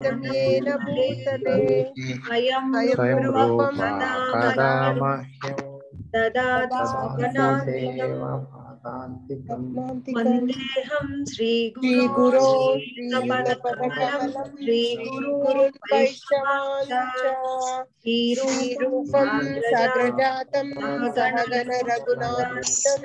गम्येन भूतले अयं रूपं ददामह्यं ददाति वन्देऽहं श्रीगुरो श्रीगुरुवैष्णवां श्रीरूपं सगजातं सहगन रघुनाथं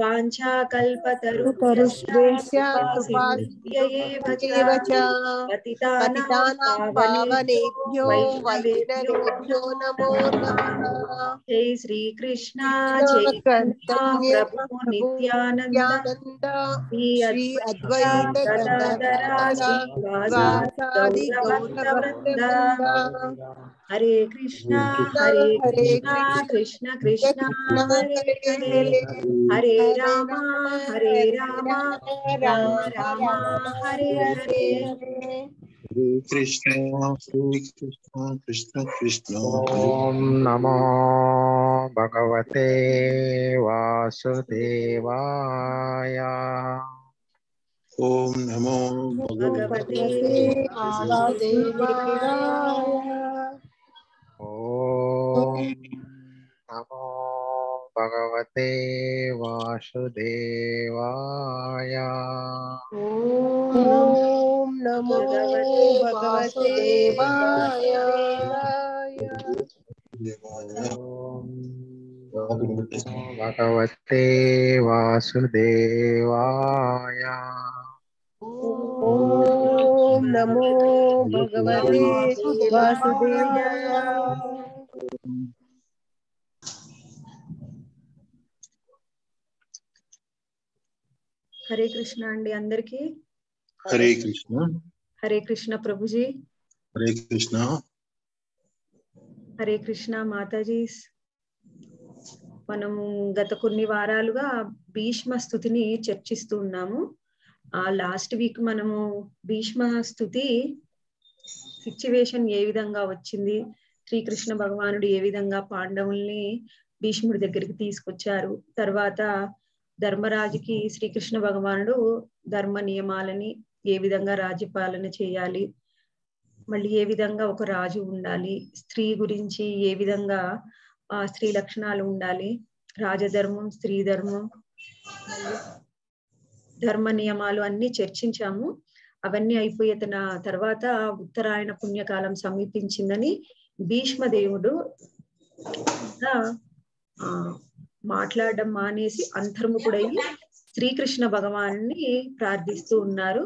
वाञ्छाकल्पतरुश्रेष्या जय श्री अद्वैत गदाधरा श्रीवासादि हरे कृष्णा हरे कृष्णा कृष्ण कृष्ण हरे हरे हरे राम हरे राम राम राम हरे हरे हरे। कृष्ण श्री कृष्ण कृष्ण कृष्ण ॐ नमो भगवते वासुदेवाय। ओम नमो भगवते वासुदेवाय। नमो भगवते वासुदेवाय। ॐ नमो भगवते वासुदेवाय भगवते वासुदेवाय। ॐ नमो भगवते वासुदेवाय। హరే కృష్ణ అండి అందరికి. హరే కృష్ణ. హరే కృష్ణ ప్రభుజీ. హరే కృష్ణ. హరే కృష్ణ మాతాజీ. మనము గత కొన్ని వారాలుగా భీష్మ స్థుతిని చర్చిస్తూ ఉన్నాము. ఆ లాస్ట్ వీక్ మనము భీష్మ స్థుతి సిచ్యువేషన్ ఏ విధంగా వచ్చింది? శ్రీకృష్ణ భగవానుడు ఏ విధంగా పాండవుల్ని భీష్ముడి దగ్గరికి తీసుకొచ్చారు? తర్వాత ధర్మరాజుకి శ్రీకృష్ణ భగవానుడు ధర్మ నియమాలని ఏ విధంగా రాజ్యపాలన చేయాలి? మళ్ళీ ఏ విధంగా ఒక రాజు ఉండాలి? స్త్రీ గురించి ఏ విధంగా ఆ స్త్రీ లక్షణాలు ఉండాలి? రాజధర్మం స్త్రీ ధర్మం ధర్మ నియమాలు అన్ని చర్చించాము. అవన్నీ అయిపోయే తన తర్వాత ఉత్తరాయణ పుణ్యకాలం సమీపించిందని భీష్మదేవుడు మాట్లాడడం మానేసి అంతర్ముఖుడయ్యి శ్రీకృష్ణ భగవాన్ని ప్రార్థిస్తూ ఉన్నారు.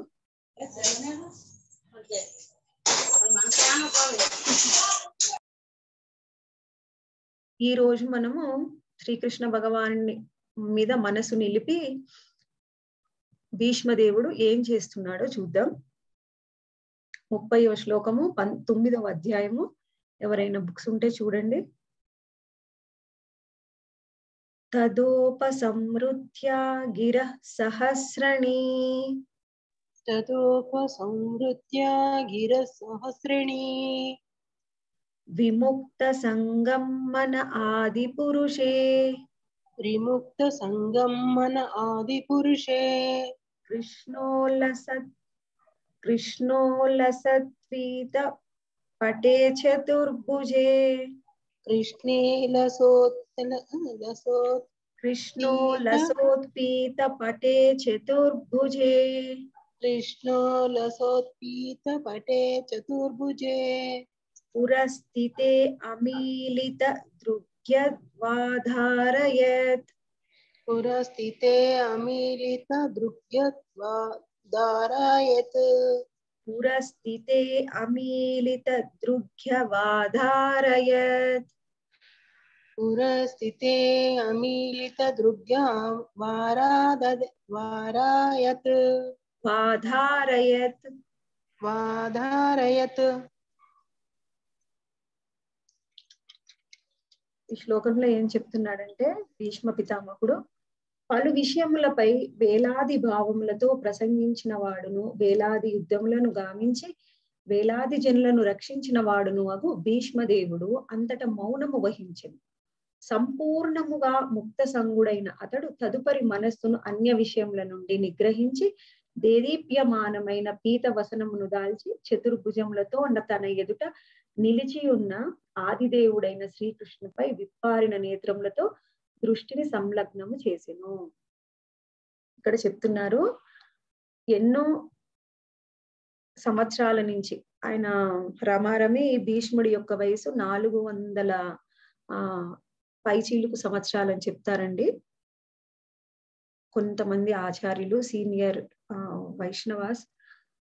ఈ రోజు మనము శ్రీకృష్ణ భగవాన్ని మీద మనసు నిలిపి భీష్మదేవుడు ఏం చేస్తున్నాడో చూద్దాం. ముప్పైవ శ్లోకము పం తొమ్మిదవ అధ్యాయము ఎవరైనా బుక్స్ ఉంటే చూడండి. తదోపసంవృత్యా గిర సహస్రణి. తదోపసంవృత్యా గిర సహస్రణి. విముక్త సంగం మన ఆది పురుషే. విముక్త సంగం మన ఆది పురుషే. కృష్ణోల్లసత్ కృష్ణోల్లసత్వీత पटे चतुर्भुजे। कृष्णे अं, लसोत् कृष्णो लसोत्पीतपटे चतुर्भुजे। कृष्णो लसोत्पीतपटे चतुर्भुजे। पुरस्थिते अमीलित दृग्यद्वाधारयत्। पुरस्थिते अमीलित दृग्यद्वा धारयत् పురస్థితే అమీలిత దృగ్యా వారాద వారాయత్ వాధారయత్ వాధారయత్ ఈ శ్లోకంలో ఏం చెప్తున్నాడంటే భీష్మ పితామహుడు పలు విషయములపై వేలాది భావములతో ప్రసంగించిన వాడును వేలాది యుద్ధములను గామించి వేలాది జనులను రక్షించిన వాడును అగు భీష్మదేవుడు అంతట మౌనము వహించింది సంపూర్ణముగా ముక్త సంగుడైన అతడు తదుపరి మనస్సును అన్య విషయముల నుండి నిగ్రహించి దేదీప్యమానమైన పీత వసనమును దాల్చి చతుర్భుజములతో తన ఎదుట నిలిచి ఉన్న ఆదిదేవుడైన శ్రీకృష్ణుపై విప్పారిన నేత్రములతో దృష్టిని సంలగ్నము చేసెను. ఇక్కడ చెప్తున్నారు ఎన్నో సంవత్సరాల నుంచి ఆయన రమారమి భీష్ముడి యొక్క వయసు నాలుగు వందల ఆ పైచీలుకు సంవత్సరాలని చెప్తారండి. కొంతమంది ఆచార్యులు సీనియర్ వైష్ణవాస్.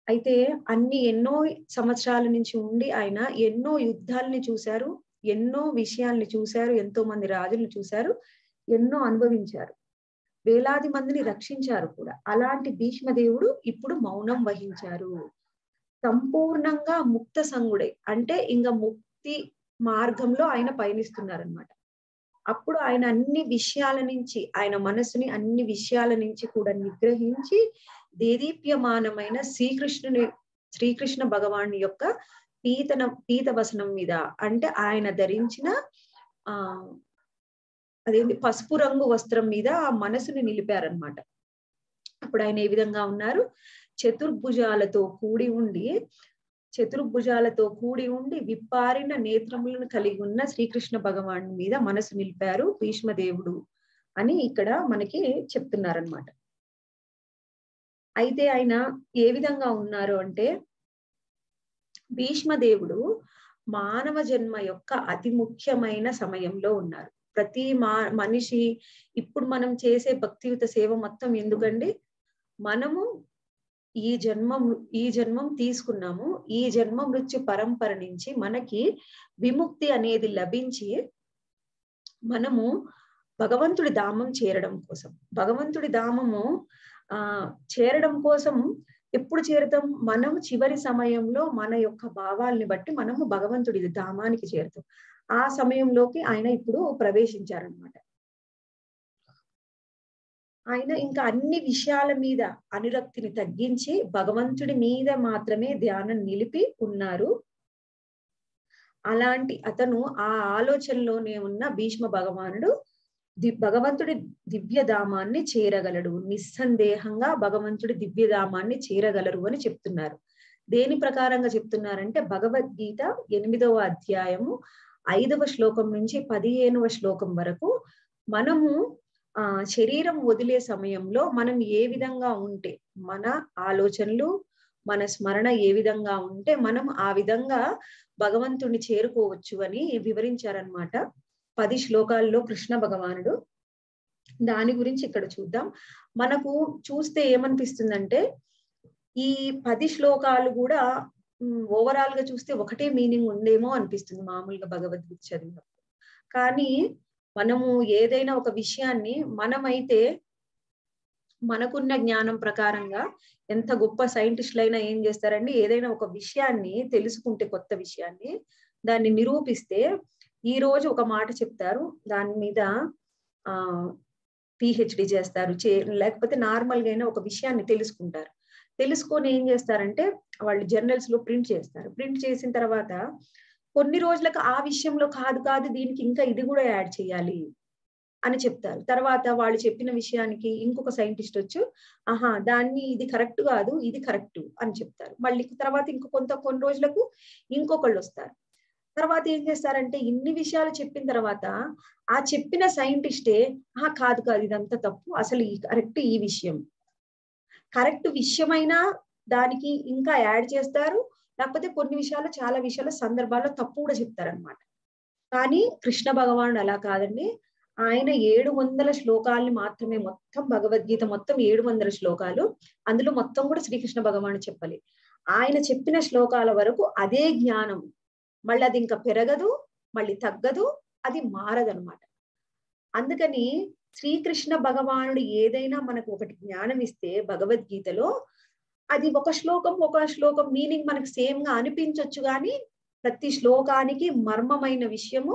అయితే అన్ని ఎన్నో సంవత్సరాల నుంచి ఉండి ఆయన ఎన్నో యుద్ధాలని చూశారు. ఎన్నో విషయాల్ని చూశారు ఎంతో మంది రాజులను చూశారు ఎన్నో అనుభవించారు. వేలాది మందిని రక్షించారు కూడా. అలాంటి భీష్మదేవుడు ఇప్పుడు మౌనం వహించారు. సంపూర్ణంగా ముక్త సంగుడే. అంటే ఇంకా ముక్తి మార్గంలో ఆయన పయనిస్తున్నారనమాట అప్పుడు ఆయన అన్ని విషయాల నుంచి ఆయన మనసుని అన్ని విషయాల నుంచి కూడా నిగ్రహించి దేదీప్యమానమైన శ్రీకృష్ణుని శ్రీకృష్ణ భగవాని యొక్క పీతన పీత వసనం మీద. అంటే ఆయన ధరించిన ఆ అదేంటి పసుపు రంగు వస్త్రం మీద ఆ మనసుని నిలిపారనమాట అప్పుడు ఆయన ఏ విధంగా ఉన్నారు? చతుర్భుజాలతో కూడి ఉండి చతుర్భుజాలతో కూడి ఉండి విప్పారిన నేత్రములను కలిగి ఉన్న శ్రీకృష్ణ భగవాన్ మీద మనసు నిలిపారు భీష్మదేవుడు అని ఇక్కడ మనకి చెప్తున్నారనమాట అయితే ఆయన ఏ విధంగా ఉన్నారు అంటే భీష్మదేవుడు మానవ జన్మ యొక్క అతి ముఖ్యమైన సమయంలో ఉన్నారు. ప్రతి మా మనిషి ఇప్పుడు మనం చేసే భక్తియుత సేవ మొత్తం ఎందుకండి? మనము ఈ జన్మం ఈ జన్మం తీసుకున్నాము. ఈ జన్మ మృత్యు పరంపర నుంచి మనకి విముక్తి అనేది లభించి మనము భగవంతుడి ధామం చేరడం కోసం భగవంతుడి ధామము ఆ చేరడం కోసం ఎప్పుడు చేరుతాం? మనం చివరి సమయంలో మన యొక్క భావాల్ని బట్టి మనము భగవంతుడి ధామానికి చేరుతాం. ఆ సమయంలోకి ఆయన ఇప్పుడు ప్రవేశించారనమాట ఆయన ఇంకా అన్ని విషయాల మీద అనురక్తిని తగ్గించి భగవంతుడి మీద మాత్రమే ధ్యానం నిలిపి ఉన్నారు. అలాంటి అతను ఆ ఆలోచనలోనే ఉన్న భీష్మ భగవానుడు ది భగవంతుడి దివ్యధామాన్ని చేరగలడు. నిస్సందేహంగా భగవంతుడి దివ్యధామాన్ని చేరగలరు అని చెప్తున్నారు. దేని ప్రకారంగా చెప్తున్నారంటే భగవద్గీత ఎనిమిదవ అధ్యాయము ఐదవ శ్లోకం నుంచి పదిహేనవ శ్లోకం వరకు మనము ఆ శరీరం వదిలే సమయంలో మనం ఏ విధంగా ఉంటే మన ఆలోచనలు మన స్మరణ ఏ విధంగా ఉంటే మనం ఆ విధంగా భగవంతుణ్ణి చేరుకోవచ్చు అని వివరించారనమాట పది శ్లోకాల్లో కృష్ణ భగవానుడు. దాని గురించి ఇక్కడ చూద్దాం. మనకు చూస్తే ఏమనిపిస్తుందంటే ఈ పది శ్లోకాలు కూడా ఓవరాల్గా చూస్తే ఒకటే మీనింగ్ ఉందేమో అనిపిస్తుంది మామూలుగా భగవద్గీత చదివినప్పుడు. కానీ మనము ఏదైనా ఒక విషయాన్ని మనమైతే మనకున్న జ్ఞానం ప్రకారంగా ఎంత గొప్ప సైంటిస్టులైనా ఏం చేస్తారండి? ఏదైనా ఒక విషయాన్ని తెలుసుకుంటే కొత్త విషయాన్ని దాన్ని నిరూపిస్తే ఈ రోజు ఒక మాట చెప్తారు. దాని మీద ఆ పిహెచ్డి చేస్తారు. చే లేకపోతే నార్మల్గా అయినా ఒక విషయాన్ని తెలుసుకుంటారు. తెలుసుకొని ఏం చేస్తారంటే వాళ్ళు జర్నల్స్లో ప్రింట్ చేస్తారు. ప్రింట్ చేసిన తర్వాత కొన్ని రోజులకు ఆ విషయంలో కాదు కాదు దీనికి ఇంకా ఇది కూడా యాడ్ చేయాలి అని చెప్తారు. తర్వాత వాళ్ళు చెప్పిన విషయానికి ఇంకొక సైంటిస్ట్ వచ్చి ఆహా దాన్ని ఇది కరెక్ట్ కాదు ఇది కరెక్ట్ అని చెప్తారు. మళ్ళీ తర్వాత ఇంకో కొంత కొన్ని రోజులకు ఇంకొకళ్ళు వస్తారు. తర్వాత ఏం చేస్తారంటే ఇన్ని విషయాలు చెప్పిన తర్వాత ఆ చెప్పిన సైంటిస్టే ఆ కాదు కాదు ఇదంతా తప్పు. అసలు ఈ కరెక్ట్ ఈ విషయం. కరెక్ట్ విషయమైనా దానికి ఇంకా యాడ్ చేస్తారు. లేకపోతే కొన్ని విషయాలు చాలా విషయాల సందర్భాల్లో తప్పు కూడా చెప్తారనమాట కానీ కృష్ణ భగవానుడు అలా కాదండి. ఆయన ఏడు వందల శ్లోకాలని మాత్రమే మొత్తం భగవద్గీత మొత్తం ఏడు వందల శ్లోకాలు. అందులో మొత్తం కూడా శ్రీకృష్ణ భగవాను చెప్పాలి. ఆయన చెప్పిన శ్లోకాల వరకు అదే జ్ఞానం మళ్ళీ అది ఇంకా పెరగదు మళ్ళీ తగ్గదు అది మారదనమాట. అందుకని శ్రీకృష్ణ భగవానుడు ఏదైనా మనకు ఒకటి జ్ఞానం ఇస్తే భగవద్గీతలో అది ఒక శ్లోకం ఒక శ్లోకం మీనింగ్ మనకు సేమ్గా అనిపించవచ్చు కానీ ప్రతి శ్లోకానికి మర్మమైన విషయము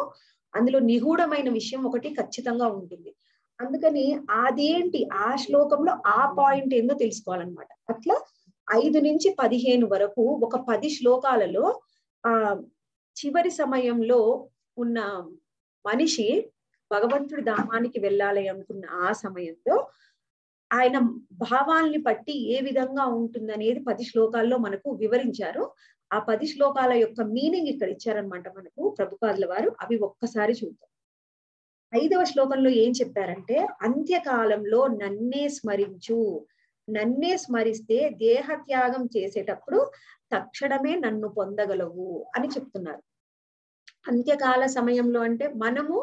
అందులో నిగూఢమైన విషయం ఒకటి ఖచ్చితంగా ఉంటుంది. అందుకని అదేంటి ఆ శ్లోకంలో ఆ పాయింట్ ఏందో తెలుసుకోవాలన్నమాట. అట్లా ఐదు నుంచి పదిహేను వరకు ఒక పది శ్లోకాలలో ఆ చివరి సమయంలో ఉన్న మనిషి భగవంతుడి ధామానికి వెళ్ళాలి అనుకున్న ఆ సమయంలో ఆయన భావాల్ని బట్టి ఏ విధంగా ఉంటుందనేది పది శ్లోకాల్లో మనకు వివరించారు. ఆ పది శ్లోకాల యొక్క మీనింగ్ ఇక్కడ ఇచ్చారనమాట మనకు ప్రభుపాదుల వారు. అవి ఒక్కసారి చూద్దాం. ఐదవ శ్లోకంలో ఏం చెప్పారంటే అంత్యకాలంలో నన్నే స్మరించు. నన్నే స్మరిస్తే దేహ త్యాగం చేసేటప్పుడు తక్షణమే నన్ను పొందగలవు అని చెప్తున్నారు. అంత్యకాల సమయంలో అంటే మనము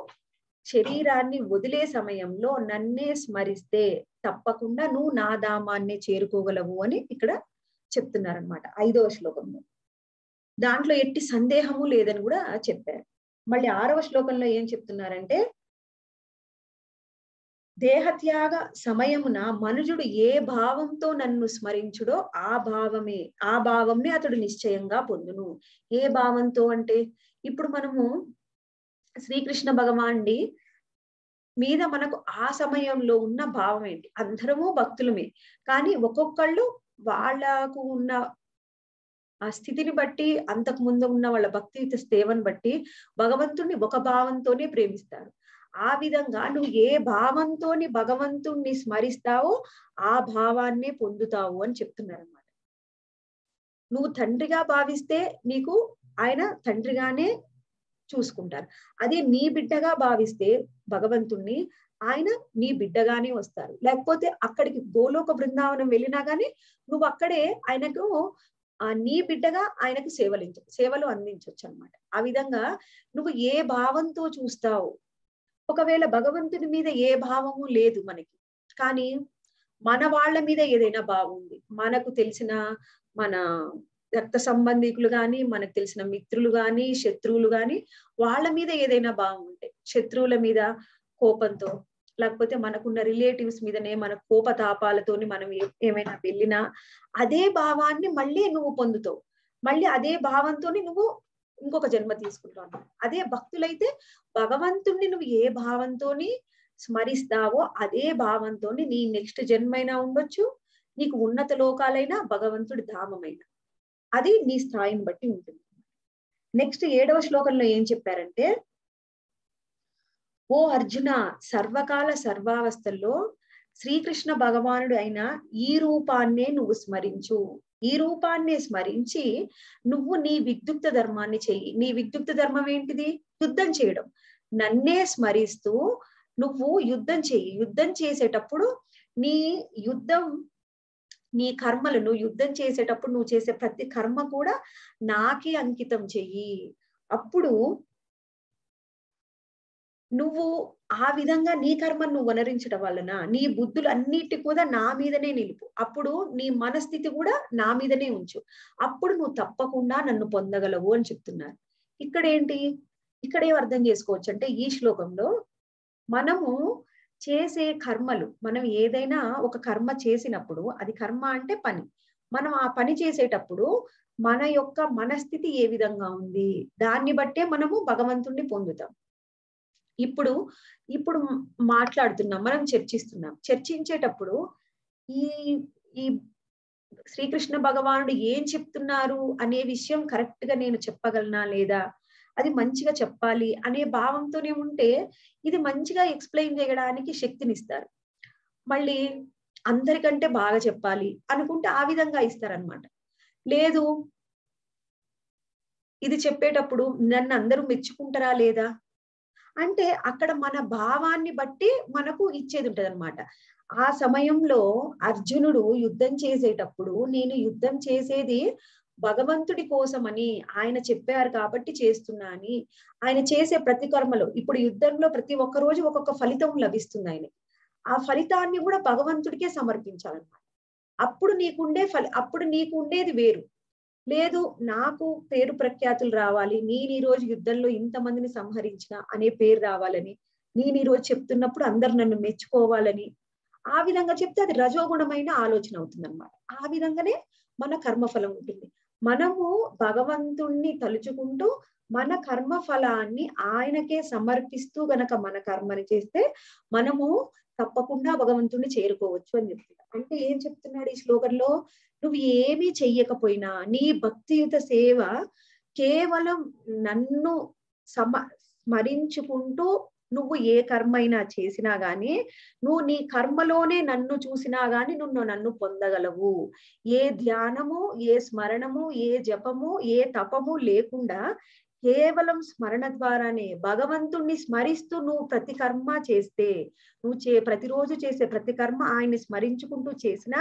శరీరాన్ని వదిలే సమయంలో నన్నే స్మరిస్తే తప్పకుండా నువ్వు నా ధామాన్ని చేరుకోగలవు అని ఇక్కడ చెప్తున్నారనమాట ఐదవ శ్లోకంలో. దాంట్లో ఎట్టి సందేహము లేదని కూడా చెప్పారు. మళ్ళీ ఆరవ శ్లోకంలో ఏం చెప్తున్నారంటే దేహత్యాగ సమయమున మనుజుడు ఏ భావంతో నన్ను స్మరించుడో ఆ భావమే ఆ భావమే అతడు నిశ్చయంగా పొందును. ఏ భావంతో అంటే ఇప్పుడు మనము శ్రీకృష్ణ భగవాన్ని మీద మనకు ఆ సమయంలో ఉన్న భావం ఏంటి అందరము భక్తులమే. కానీ ఒక్కొక్కళ్ళు వాళ్ళకు ఉన్న ఆ స్థితిని బట్టి అంతకు ముందు ఉన్న వాళ్ళ భక్తి సేవను బట్టి భగవంతుణ్ణి ఒక భావంతోనే ప్రేమిస్తారు. ఆ విధంగా నువ్వు ఏ భావంతోని భగవంతుణ్ణి స్మరిస్తావో ఆ భావాన్నే పొందుతావు అని చెప్తున్నారు అనమాట నువ్వు తండ్రిగా భావిస్తే నీకు ఆయన తండ్రిగానే చూసుకుంటారు. అదే నీ బిడ్డగా భావిస్తే భగవంతుణ్ణి ఆయన నీ బిడ్డగానే వస్తారు. లేకపోతే అక్కడికి గోలోక బృందావనం వెళ్ళినా గానీ నువ్వు అక్కడే ఆయనకు ఆ నీ బిడ్డగా ఆయనకు సేవలించ సేవలు అందించవచ్చు అనమాట ఆ విధంగా నువ్వు ఏ భావంతో చూస్తావు? ఒకవేళ భగవంతుని మీద ఏ భావము లేదు మనకి కానీ మన వాళ్ళ మీద ఏదైనా బాగుంది మనకు తెలిసిన మన రక్త సంబంధికులు కానీ మనకు తెలిసిన మిత్రులు కానీ శత్రువులు గాని వాళ్ళ మీద ఏదైనా బాగుంటే శత్రువుల మీద కోపంతో లేకపోతే మనకున్న రిలేటివ్స్ మీదనే మన కోపతాపాలతోని మనం ఏమైనా వెళ్ళినా అదే భావాన్ని మళ్ళీ నువ్వు పొందుతావు. మళ్ళీ అదే భావంతోని నువ్వు ఇంకొక జన్మ తీసుకుంటావు అదే భక్తులైతే భగవంతుణ్ణి నువ్వు ఏ భావంతోని స్మరిస్తావో అదే భావంతోని నీ నెక్స్ట్ జన్మైనా ఉండొచ్చు నీకు ఉన్నత లోకాలైనా భగవంతుడి ధామమైన. అది నీ స్థాయిని బట్టి ఉంటుంది. నెక్స్ట్ ఏడవ శ్లోకంలో ఏం చెప్పారంటే ఓ అర్జున సర్వకాల సర్వావస్థల్లో శ్రీకృష్ణ భగవానుడు అయిన ఈ రూపాన్నే నువ్వు స్మరించు. ఈ రూపాన్నే స్మరించి నువ్వు నీ విద్యుక్త ధర్మాన్ని చెయ్యి. నీ విద్యుక్త ధర్మం ఏంటిది? యుద్ధం చేయడం. నన్నే స్మరిస్తూ నువ్వు యుద్ధం చెయ్యి. యుద్ధం చేసేటప్పుడు నీ యుద్ధం నీ కర్మలు నువ్వు యుద్ధం చేసేటప్పుడు నువ్వు చేసే ప్రతి కర్మ కూడా నాకే అంకితం చెయ్యి. అప్పుడు నువ్వు ఆ విధంగా నీ కర్మను నువ్వు వనరించడం వలన నీ బుద్ధులు అన్నిటి కూడా నా మీదనే నిలుపు. అప్పుడు నీ మనస్థితి కూడా నా మీదనే ఉంచు. అప్పుడు నువ్వు తప్పకుండా నన్ను పొందగలవు అని చెప్తున్నారు. ఇక్కడ ఏంటి? ఇక్కడ ఏం అర్థం చేసుకోవచ్చు. అంటే ఈ శ్లోకంలో మనము చేసే కర్మలు మనం ఏదైనా ఒక కర్మ చేసినప్పుడు అది కర్మ అంటే పని. మనం ఆ పని చేసేటప్పుడు మన యొక్క మనస్థితి ఏ విధంగా ఉంది? దాన్ని బట్టే మనము భగవంతుణ్ణి పొందుతాం. ఇప్పుడు ఇప్పుడు మాట్లాడుతున్నాం మనం చర్చిస్తున్నాం. చర్చించేటప్పుడు ఈ ఈ శ్రీకృష్ణ భగవానుడు ఏం చెప్తున్నారు అనే విషయం కరెక్ట్గా నేను చెప్పగలనా లేదా? అది మంచిగా చెప్పాలి అనే భావంతోనే ఉంటే ఇది మంచిగా ఎక్స్ప్లెయిన్ చేయడానికి శక్తినిస్తారు. మళ్ళీ అందరికంటే బాగా చెప్పాలి అనుకుంటే ఆ విధంగా ఇస్తారనమాట లేదు ఇది చెప్పేటప్పుడు నన్ను అందరూ మెచ్చుకుంటారా లేదా? అంటే అక్కడ మన భావాన్ని బట్టి మనకు ఇచ్చేది ఉంటది అనమాట ఆ సమయంలో అర్జునుడు యుద్ధం చేసేటప్పుడు నేను యుద్ధం చేసేది భగవంతుడి కోసమని ఆయన చెప్పారు కాబట్టి చేస్తున్నా అని. ఆయన చేసే ప్రతి కర్మలో ఇప్పుడు యుద్ధంలో ప్రతి ఒక్క రోజు ఒక్కొక్క ఫలితం లభిస్తుంది ఆయన ఆ ఫలితాన్ని కూడా భగవంతుడికే సమర్పించాలన్నమాట. అప్పుడు నీకుండే ఫలి అప్పుడు నీకు ఉండేది వేరు. లేదు నాకు పేరు ప్రఖ్యాతులు రావాలి నేను ఈ రోజు యుద్ధంలో ఇంతమందిని సంహరించిన అనే పేరు రావాలని నేను ఈ రోజు చెప్తున్నప్పుడు అందరు నన్ను మెచ్చుకోవాలని ఆ విధంగా చెప్తే అది రజోగుణమైన ఆలోచన అవుతుంది అనమాట ఆ విధంగానే మన కర్మఫలం ఉంటుంది. మనము భగవంతుణ్ణి తలుచుకుంటూ మన కర్మ ఫలాన్ని ఆయనకే సమర్పిస్తూ గనక మన కర్మని చేస్తే మనము తప్పకుండా భగవంతుణ్ణి చేరుకోవచ్చు అని చెప్తున్నాడు అంటే ఏం చెప్తున్నాడు ఈ శ్లోకంలో? నువ్వు ఏమీ చెయ్యకపోయినా నీ భక్తియుత సేవ కేవలం నన్ను సమ స్మరించుకుంటూ నువ్వు ఏ కర్మ అయినా చేసినా గాని నువ్వు నీ కర్మలోనే నన్ను చూసినా గాని నువ్వు నన్ను పొందగలవు. ఏ ధ్యానము ఏ స్మరణము ఏ జపము ఏ తపము లేకుండా కేవలం స్మరణ ద్వారానే భగవంతుణ్ణి స్మరిస్తూ నువ్వు ప్రతి కర్మ చేస్తే నువ్వు చే ప్రతిరోజు చేసే ప్రతి కర్మ ఆయన్ని స్మరించుకుంటూ చేసినా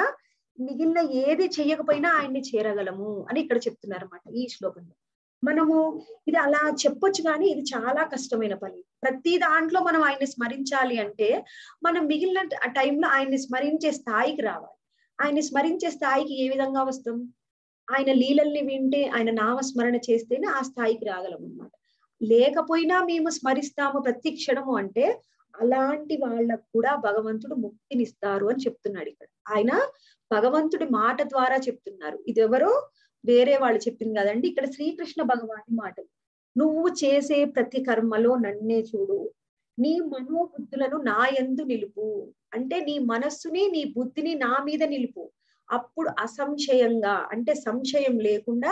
మిగిలిన ఏది చేయకపోయినా ఆయన్ని చేరగలము అని ఇక్కడ చెప్తున్నారు అనమాట ఈ శ్లోకంలో. మనము ఇది అలా చెప్పొచ్చు కానీ ఇది చాలా కష్టమైన పని. ప్రతి దాంట్లో మనం ఆయన్ని స్మరించాలి అంటే మనం మిగిలిన టైంలో ఆయన్ని స్మరించే స్థాయికి రావాలి. ఆయన్ని స్మరించే స్థాయికి ఏ విధంగా వస్తాం? ఆయన లీలల్ని వింటే ఆయన నామస్మరణ చేస్తేనే ఆ స్థాయికి రాగలం అనమాట లేకపోయినా మేము స్మరిస్తాము ప్రతి క్షణము అంటే అలాంటి వాళ్ళకు కూడా భగవంతుడు ముక్తినిస్తారు అని చెప్తున్నాడు ఇక్కడ. ఆయన భగవంతుడి మాట ద్వారా చెప్తున్నారు. ఇది ఎవరో వేరే వాళ్ళు చెప్పింది కదండి. ఇక్కడ శ్రీకృష్ణ భగవాని మాటలు. నువ్వు చేసే ప్రతి కర్మలో నన్నే చూడు. నీ మనోబుద్ధులను నా ఎందు నిలుపు. అంటే నీ మనస్సుని నీ బుద్ధిని నా మీద నిలుపు. అప్పుడు అసంశయంగా అంటే సంశయం లేకుండా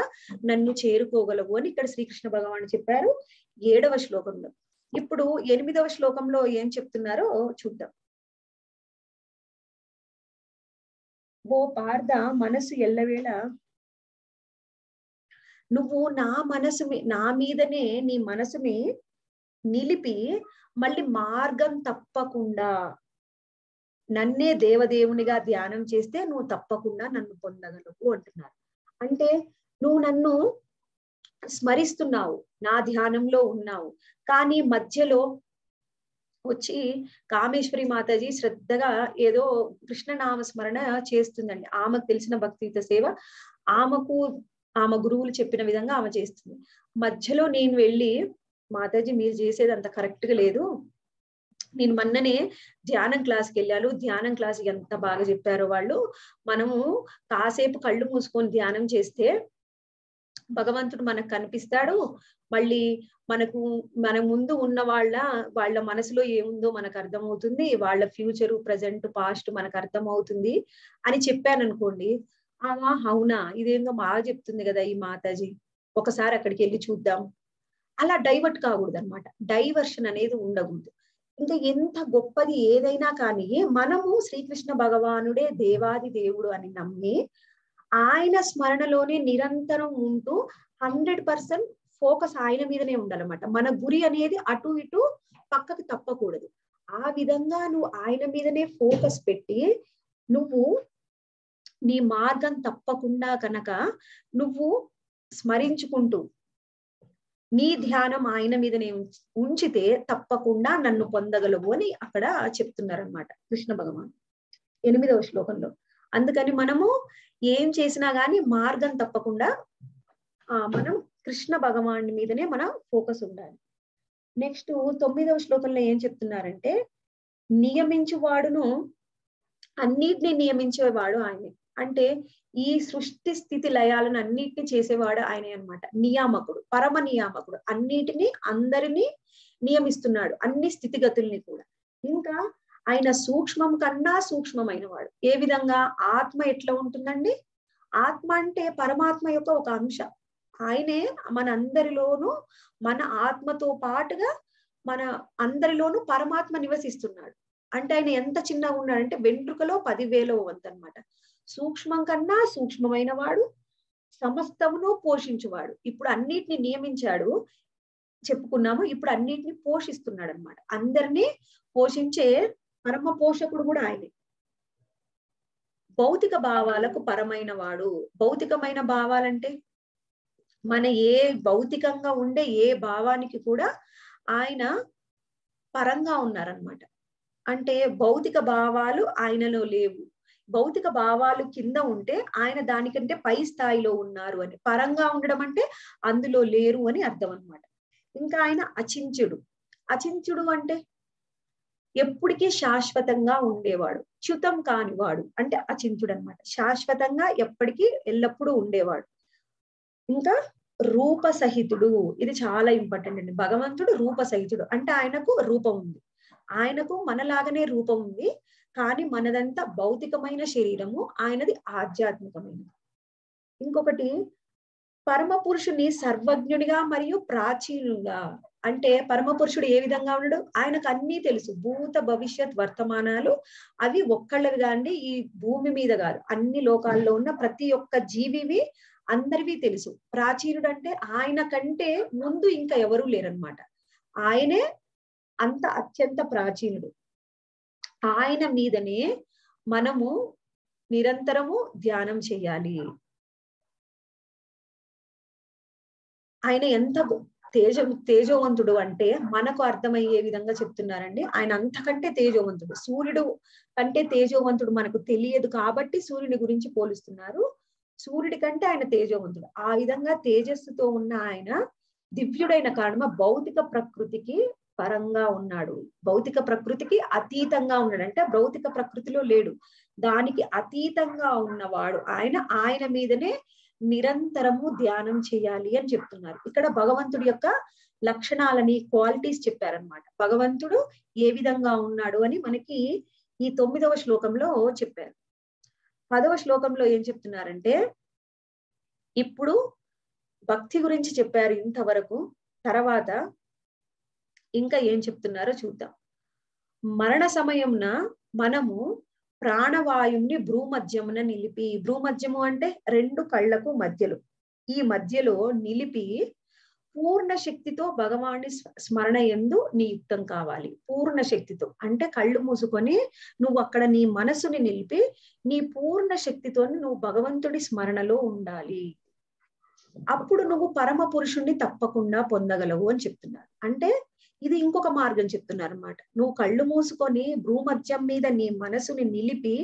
నన్ను చేరుకోగలవు అని ఇక్కడ శ్రీకృష్ణ భగవాన్ చెప్పారు ఏడవ శ్లోకంలో. ఇప్పుడు ఎనిమిదవ శ్లోకంలో ఏం చెప్తున్నారో చూద్దాం. ఓ పార్థ మనసు ఎల్లవేళ నువ్వు నా మనసు నా మీదనే నీ మనసుని నిలిపి మళ్ళీ మార్గం తప్పకుండా నన్నే దేవదేవునిగా ధ్యానం చేస్తే నువ్వు తప్పకుండా నన్ను పొందగలవు అంటున్నారు. అంటే నువ్వు నన్ను స్మరిస్తున్నావు నా ధ్యానంలో ఉన్నావు. కానీ మధ్యలో వచ్చి కామేశ్వరి మాతాజీ శ్రద్ధగా ఏదో కృష్ణనామ స్మరణ చేస్తుందండి. ఆమెకు తెలిసిన భక్తియుత సేవ ఆమెకు ఆమె గురువులు చెప్పిన విధంగా ఆమె చేస్తుంది. మధ్యలో నేను వెళ్ళి మాతాజీ మీరు చేసేది అంత కరెక్ట్గా లేదు. నేను మొన్ననే ధ్యానం క్లాస్కి వెళ్ళాను. ధ్యానం క్లాస్ ఎంత బాగా చెప్పారో వాళ్ళు మనము కాసేపు కళ్ళు మూసుకొని ధ్యానం చేస్తే భగవంతుడు మనకు కనిపిస్తాడు. మళ్ళీ మనకు మన ముందు ఉన్న వాళ్ళ వాళ్ళ మనసులో ఏముందో మనకు అర్థమవుతుంది. వాళ్ళ ఫ్యూచర్ ప్రజెంట్ పాస్ట్ మనకు అర్థమవుతుంది అని చెప్పాను అనుకోండి ఆమా అవునా? ఇదేందో బాగా చెప్తుంది కదా ఈ మాతాజీ. ఒకసారి అక్కడికి వెళ్ళి చూద్దాం. అలా డైవర్ట్ కాకూడదు అనమాట డైవర్షన్ అనేది ఉండకూడదు. ఇంకా ఎంత గొప్పది ఏదైనా కానీ మనము శ్రీకృష్ణ భగవానుడే దేవాది దేవుడు అని నమ్మి ఆయన స్మరణలోనే నిరంతరం ఉంటూ హండ్రెడ్ పర్సెంట్ ఫోకస్ ఆయన మీదనే ఉండాలన్నమాట. మన గురి అనేది అటు ఇటు పక్కకు తప్పకూడదు. ఆ విధంగా నువ్వు ఆయన మీదనే ఫోకస్ పెట్టి నువ్వు నీ మార్గం తప్పకుండా కనుక నువ్వు స్మరించుకుంటూ నీ ధ్యానం ఆయన మీదనే ఉంచితే తప్పకుండా నన్ను పొందగలవు అని అక్కడ చెప్తున్నారనమాట కృష్ణ భగవాన్. ఎనిమిదవ శ్లోకంలో. అందుకని మనము ఏం చేసినా గాని మార్గం తప్పకుండా ఆ మనం కృష్ణ భగవాన్ మీదనే మన ఫోకస్ ఉండాలి. నెక్స్ట్ తొమ్మిదవ శ్లోకంలో ఏం చెప్తున్నారంటే నియమించువాడును అన్నిటిని నియమించేవాడు ఆయనే. అంటే ఈ సృష్టి స్థితి లయాలను అన్నిటిని చేసేవాడు ఆయనే అన్నమాట. నియామకుడు పరమ నియామకుడు. అన్నిటినీ అందరినీ నియమిస్తున్నాడు. అన్ని స్థితిగతుల్ని కూడా. ఇంకా ఆయన సూక్ష్మం కన్నా సూక్ష్మమైన వాడు ఏ విధంగా? ఆత్మ ఎట్లా ఉంటుందండి? ఆత్మ అంటే పరమాత్మ యొక్క ఒక అంశ. ఆయనే మన అందరిలోనూ మన ఆత్మతో పాటుగా మన అందరిలోనూ పరమాత్మ నివసిస్తున్నాడు. అంటే ఆయన ఎంత చిన్నగా ఉన్నాడంటే వెంట్రుకలో పదివేలో వంతు అనమాట సూక్ష్మం కన్నా సూక్ష్మమైన వాడు సమస్తమును పోషించువాడు. ఇప్పుడు అన్నిటిని నియమించాడు చెప్పుకున్నాము ఇప్పుడు అన్నిటిని పోషిస్తున్నాడు అనమాట అందరినీ పోషించే పరమ పోషకుడు కూడా ఆయనే. భౌతిక భావాలకు పరమైన వాడు భౌతికమైన భావాలంటే మన ఏ భౌతికంగా ఉండే ఏ భావానికి కూడా ఆయన పరంగా ఉన్నారనమాట అంటే భౌతిక భావాలు ఆయనలో లేవు. భౌతిక భావాలు కింద ఉంటే ఆయన దానికంటే పై స్థాయిలో ఉన్నారు అని. పరంగా ఉండడం అంటే అందులో లేరు అని అర్థం అనమాట ఇంకా ఆయన అచించుడు. అచించుడు అంటే ఎప్పటికీ శాశ్వతంగా ఉండేవాడు. చ్యుతం కానివాడు అంటే అచించుడు అనమాట శాశ్వతంగా ఎప్పటికీ ఎల్లప్పుడూ ఉండేవాడు. ఇంకా రూప సహితుడు ఇది చాలా ఇంపార్టెంట్ అండి. భగవంతుడు రూప సహితుడు అంటే ఆయనకు రూపం ఉంది. ఆయనకు మనలాగానే రూపం ఉంది. కానీ మనదంతా భౌతికమైన శరీరము ఆయనది ఆధ్యాత్మికమైనది. ఇంకొకటి పరమ పురుషుని సర్వజ్ఞుడిగా మరియు ప్రాచీనుగా అంటే పరమ పురుషుడు ఏ విధంగా ఉన్నాడు? ఆయనకు అన్నీ తెలుసు. భూత భవిష్యత్ వర్తమానాలు అవి ఒక్కళ్ళవి కాండి ఈ భూమి మీద కాదు. అన్ని లోకాల్లో ఉన్న ప్రతి ఒక్క జీవివి అందరివి తెలుసు. ప్రాచీనుడు అంటే ఆయన కంటే ముందు ఇంకా ఎవరూ లేరనమాట ఆయనే అంత అత్యంత ప్రాచీనుడు. ఆయన మీదనే మనము నిరంతరము ధ్యానం చేయాలి. ఆయన ఎంత తేజ తేజోవంతుడు అంటే మనకు అర్థమయ్యే విధంగా చెప్తున్నారండి. ఆయన అంతకంటే తేజోవంతుడు. సూర్యుడు కంటే తేజోవంతుడు మనకు తెలియదు కాబట్టి సూర్యుని గురించి పోలుస్తున్నారు. సూర్యుడి కంటే ఆయన తేజోవంతుడు. ఆ విధంగా తేజస్సుతో ఉన్న ఆయన దివ్యుడైన కారణమ భౌతిక ప్రకృతికి పరంగా ఉన్నాడు. భౌతిక ప్రకృతికి అతీతంగా ఉన్నాడు. అంటే భౌతిక ప్రకృతిలో లేడు. దానికి అతీతంగా ఉన్నవాడు. ఆయన ఆయన మీదనే నిరంతరము ధ్యానం చేయాలి అని చెప్తున్నారు. ఇక్కడ భగవంతుడి యొక్క లక్షణాలని క్వాలిటీస్ చెప్పారనమాట భగవంతుడు ఏ విధంగా ఉన్నాడు అని మనకి ఈ తొమ్మిదవ శ్లోకంలో చెప్పారు. పదవ శ్లోకంలో ఏం చెప్తున్నారంటే ఇప్పుడు భక్తి గురించి చెప్పారు ఇంతవరకు. తర్వాత ఇంకా ఏం చెప్తున్నారో చూద్దాం. మరణ సమయంన మనము ప్రాణవాయువుని భ్రూమధ్యమున నిలిపి భ్రూమధ్యము అంటే రెండు కళ్ళకు మధ్యలో ఈ మధ్యలో నిలిపి పూర్ణ శక్తితో భగవాన్ని స్మరణ ఎందు నియుక్తం కావాలి. పూర్ణ శక్తితో అంటే కళ్ళు మూసుకొని నువ్వు అక్కడ నీ మనసుని నిలిపి నీ పూర్ణ శక్తితో నువ్వు భగవంతుడి స్మరణలో ఉండాలి. అప్పుడు నువ్వు పరమ పురుషుణ్ణి తప్పకుండా పొందగలవు అని చెప్తున్నారు. అంటే ఇది ఇంకొక మార్గం చెప్తున్నారనమాట నువ్వు కళ్ళు మూసుకొని భూమధ్యం మీద నీ మనసుని నిలిపి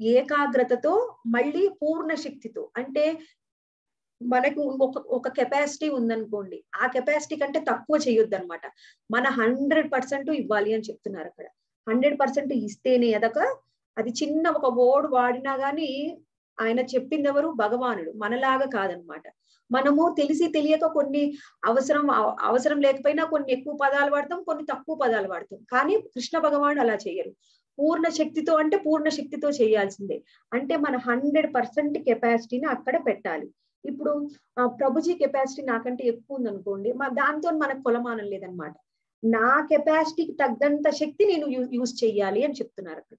ఏకాగ్రతతో మళ్ళీ పూర్ణ శక్తితో అంటే మనకు ఒక ఒక కెపాసిటీ ఉందనుకోండి ఆ కెపాసిటీ కంటే తక్కువ చేయొద్దు అనమాట మన హండ్రెడ్ పర్సెంట్ ఇవ్వాలి అని చెప్తున్నారు అక్కడ. హండ్రెడ్ పర్సెంట్ ఇస్తేనే అదొక అది చిన్న ఒక ఓడ్ వాడినా గాని ఆయన చెప్పింది ఎవరు భగవానుడు. మనలాగా కాదనమాట మనము తెలిసి తెలియక కొన్ని అవసరం అవసరం లేకపోయినా కొన్ని ఎక్కువ పదాలు వాడతాం కొన్ని తక్కువ పదాలు వాడతాం. కానీ కృష్ణ భగవానుడు అలా చేయరు పూర్ణ శక్తితో అంటే పూర్ణ శక్తితో చేయాల్సిందే. అంటే మన హండ్రెడ్ పర్సెంట్ కెపాసిటీని అక్కడ పెట్టాలి. ఇప్పుడు ప్రభుజీ కెపాసిటీ నాకంటే ఎక్కువ ఉందనుకోండి మా దాంతో మనకు కొలమానం లేదనమాట. నా కెపాసిటీకి తగ్గంత శక్తి నేను యూజ్ చెయ్యాలి అని చెప్తున్నారు అక్కడ.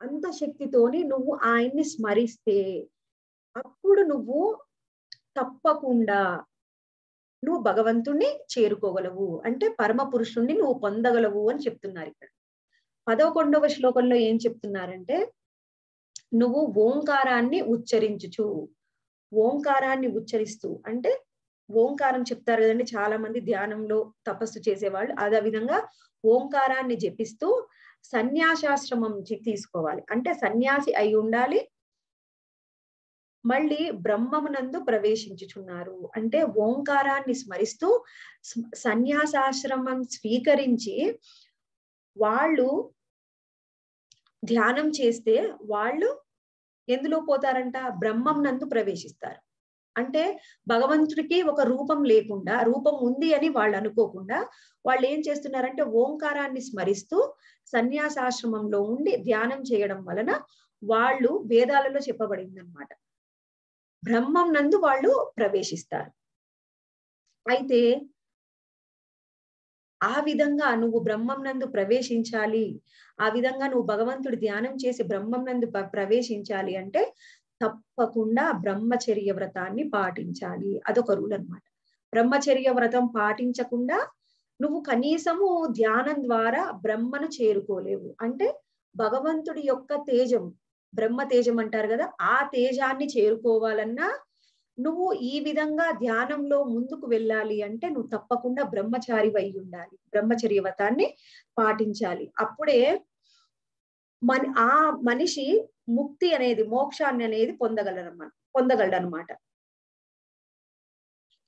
అంత శక్తితోని నువ్వు ఆయన్ని స్మరిస్తే అప్పుడు నువ్వు తప్పకుండా నువ్వు భగవంతుణ్ణి చేరుకోగలవు. అంటే పరమ పురుషుణ్ణి నువ్వు పొందగలవు అని చెప్తున్నారు ఇక్కడ. పదకొండవ శ్లోకంలో ఏం చెప్తున్నారంటే నువ్వు ఓంకారాన్ని ఉచ్చరించుచు. ఓంకారాన్ని ఉచ్చరిస్తూ. అంటే ఓంకారం చెప్తారు కదండి చాలా మంది ధ్యానంలో తపస్సు చేసేవాళ్ళు. అదే విధంగా ఓంకారాన్ని జపిస్తూ సన్యాసాశ్రమం తీసుకోవాలి. అంటే సన్యాసి అయి ఉండాలి మళ్ళీ బ్రహ్మమునందు ప్రవేశించుచున్నారు. అంటే ఓంకారాన్ని స్మరిస్తూ సన్యాసాశ్రమం స్వీకరించి వాళ్ళు ధ్యానం చేస్తే వాళ్ళు ఎందులో పోతారంట? బ్రహ్మం నందు ప్రవేశిస్తారు. అంటే భగవంతుడికి ఒక రూపం లేకుండా రూపం ఉంది అని వాళ్ళు అనుకోకుండా వాళ్ళు ఏం చేస్తున్నారంటే ఓంకారాన్ని స్మరిస్తూ సన్యాసాశ్రమంలో ఉండి ధ్యానం చేయడం వలన వాళ్ళు వేదాలలో చెప్పబడింది అనమాట బ్రహ్మం నందు వాళ్ళు ప్రవేశిస్తారు. అయితే ఆ విధంగా నువ్వు బ్రహ్మం నందు ప్రవేశించాలి ఆ విధంగా నువ్వు భగవంతుడి ధ్యానం చేసి బ్రహ్మం నందు ప్రవేశించాలి అంటే తప్పకుండా బ్రహ్మచర్య వ్రతాన్ని పాటించాలి. అదొక రూల్ అనమాట బ్రహ్మచర్య వ్రతం పాటించకుండా నువ్వు కనీసము ధ్యానం ద్వారా బ్రహ్మను చేరుకోలేవు. అంటే భగవంతుడి యొక్క తేజం బ్రహ్మ తేజం అంటారు కదా ఆ తేజాన్ని చేరుకోవాలన్నా నువ్వు ఈ విధంగా ధ్యానంలో ముందుకు వెళ్ళాలి అంటే నువ్వు తప్పకుండా బ్రహ్మచారి అయి ఉండాలి బ్రహ్మచర్య వ్రతాన్ని పాటించాలి. అప్పుడే మన ఆ మనిషి ముక్తి అనేది మోక్షాన్ని అనేది పొందగలరన్నమాట పొందగలడనమాట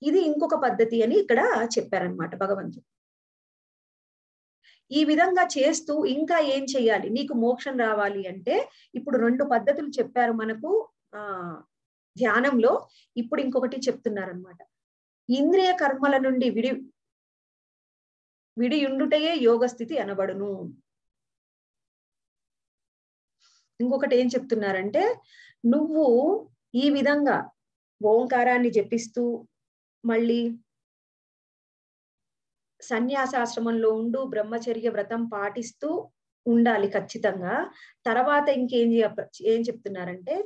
ఇది ఇంకొక పద్ధతి అని ఇక్కడ చెప్పారనమాట భగవంతుడు. ఈ విధంగా చేస్తూ ఇంకా ఏం చేయాలి? నీకు మోక్షం రావాలి అంటే ఇప్పుడు రెండు పద్ధతులు చెప్పారు మనకు ఆ ధ్యానంలో. ఇప్పుడు ఇంకొకటి చెప్తున్నారనమాట ఇంద్రియ కర్మల నుండి విడి విడియుండుటయే యోగ స్థితి అనబడును. ఇంకొకటి ఏం చెప్తున్నారంటే నువ్వు ఈ విధంగా ఓంకారాన్ని జపిస్తూ మళ్ళీ సన్యాసాశ్రమంలో ఉండు బ్రహ్మచర్య వ్రతం పాటిస్తూ ఉండాలి ఖచ్చితంగా. తర్వాత ఇంకేం ఏం చెప్తున్నారంటే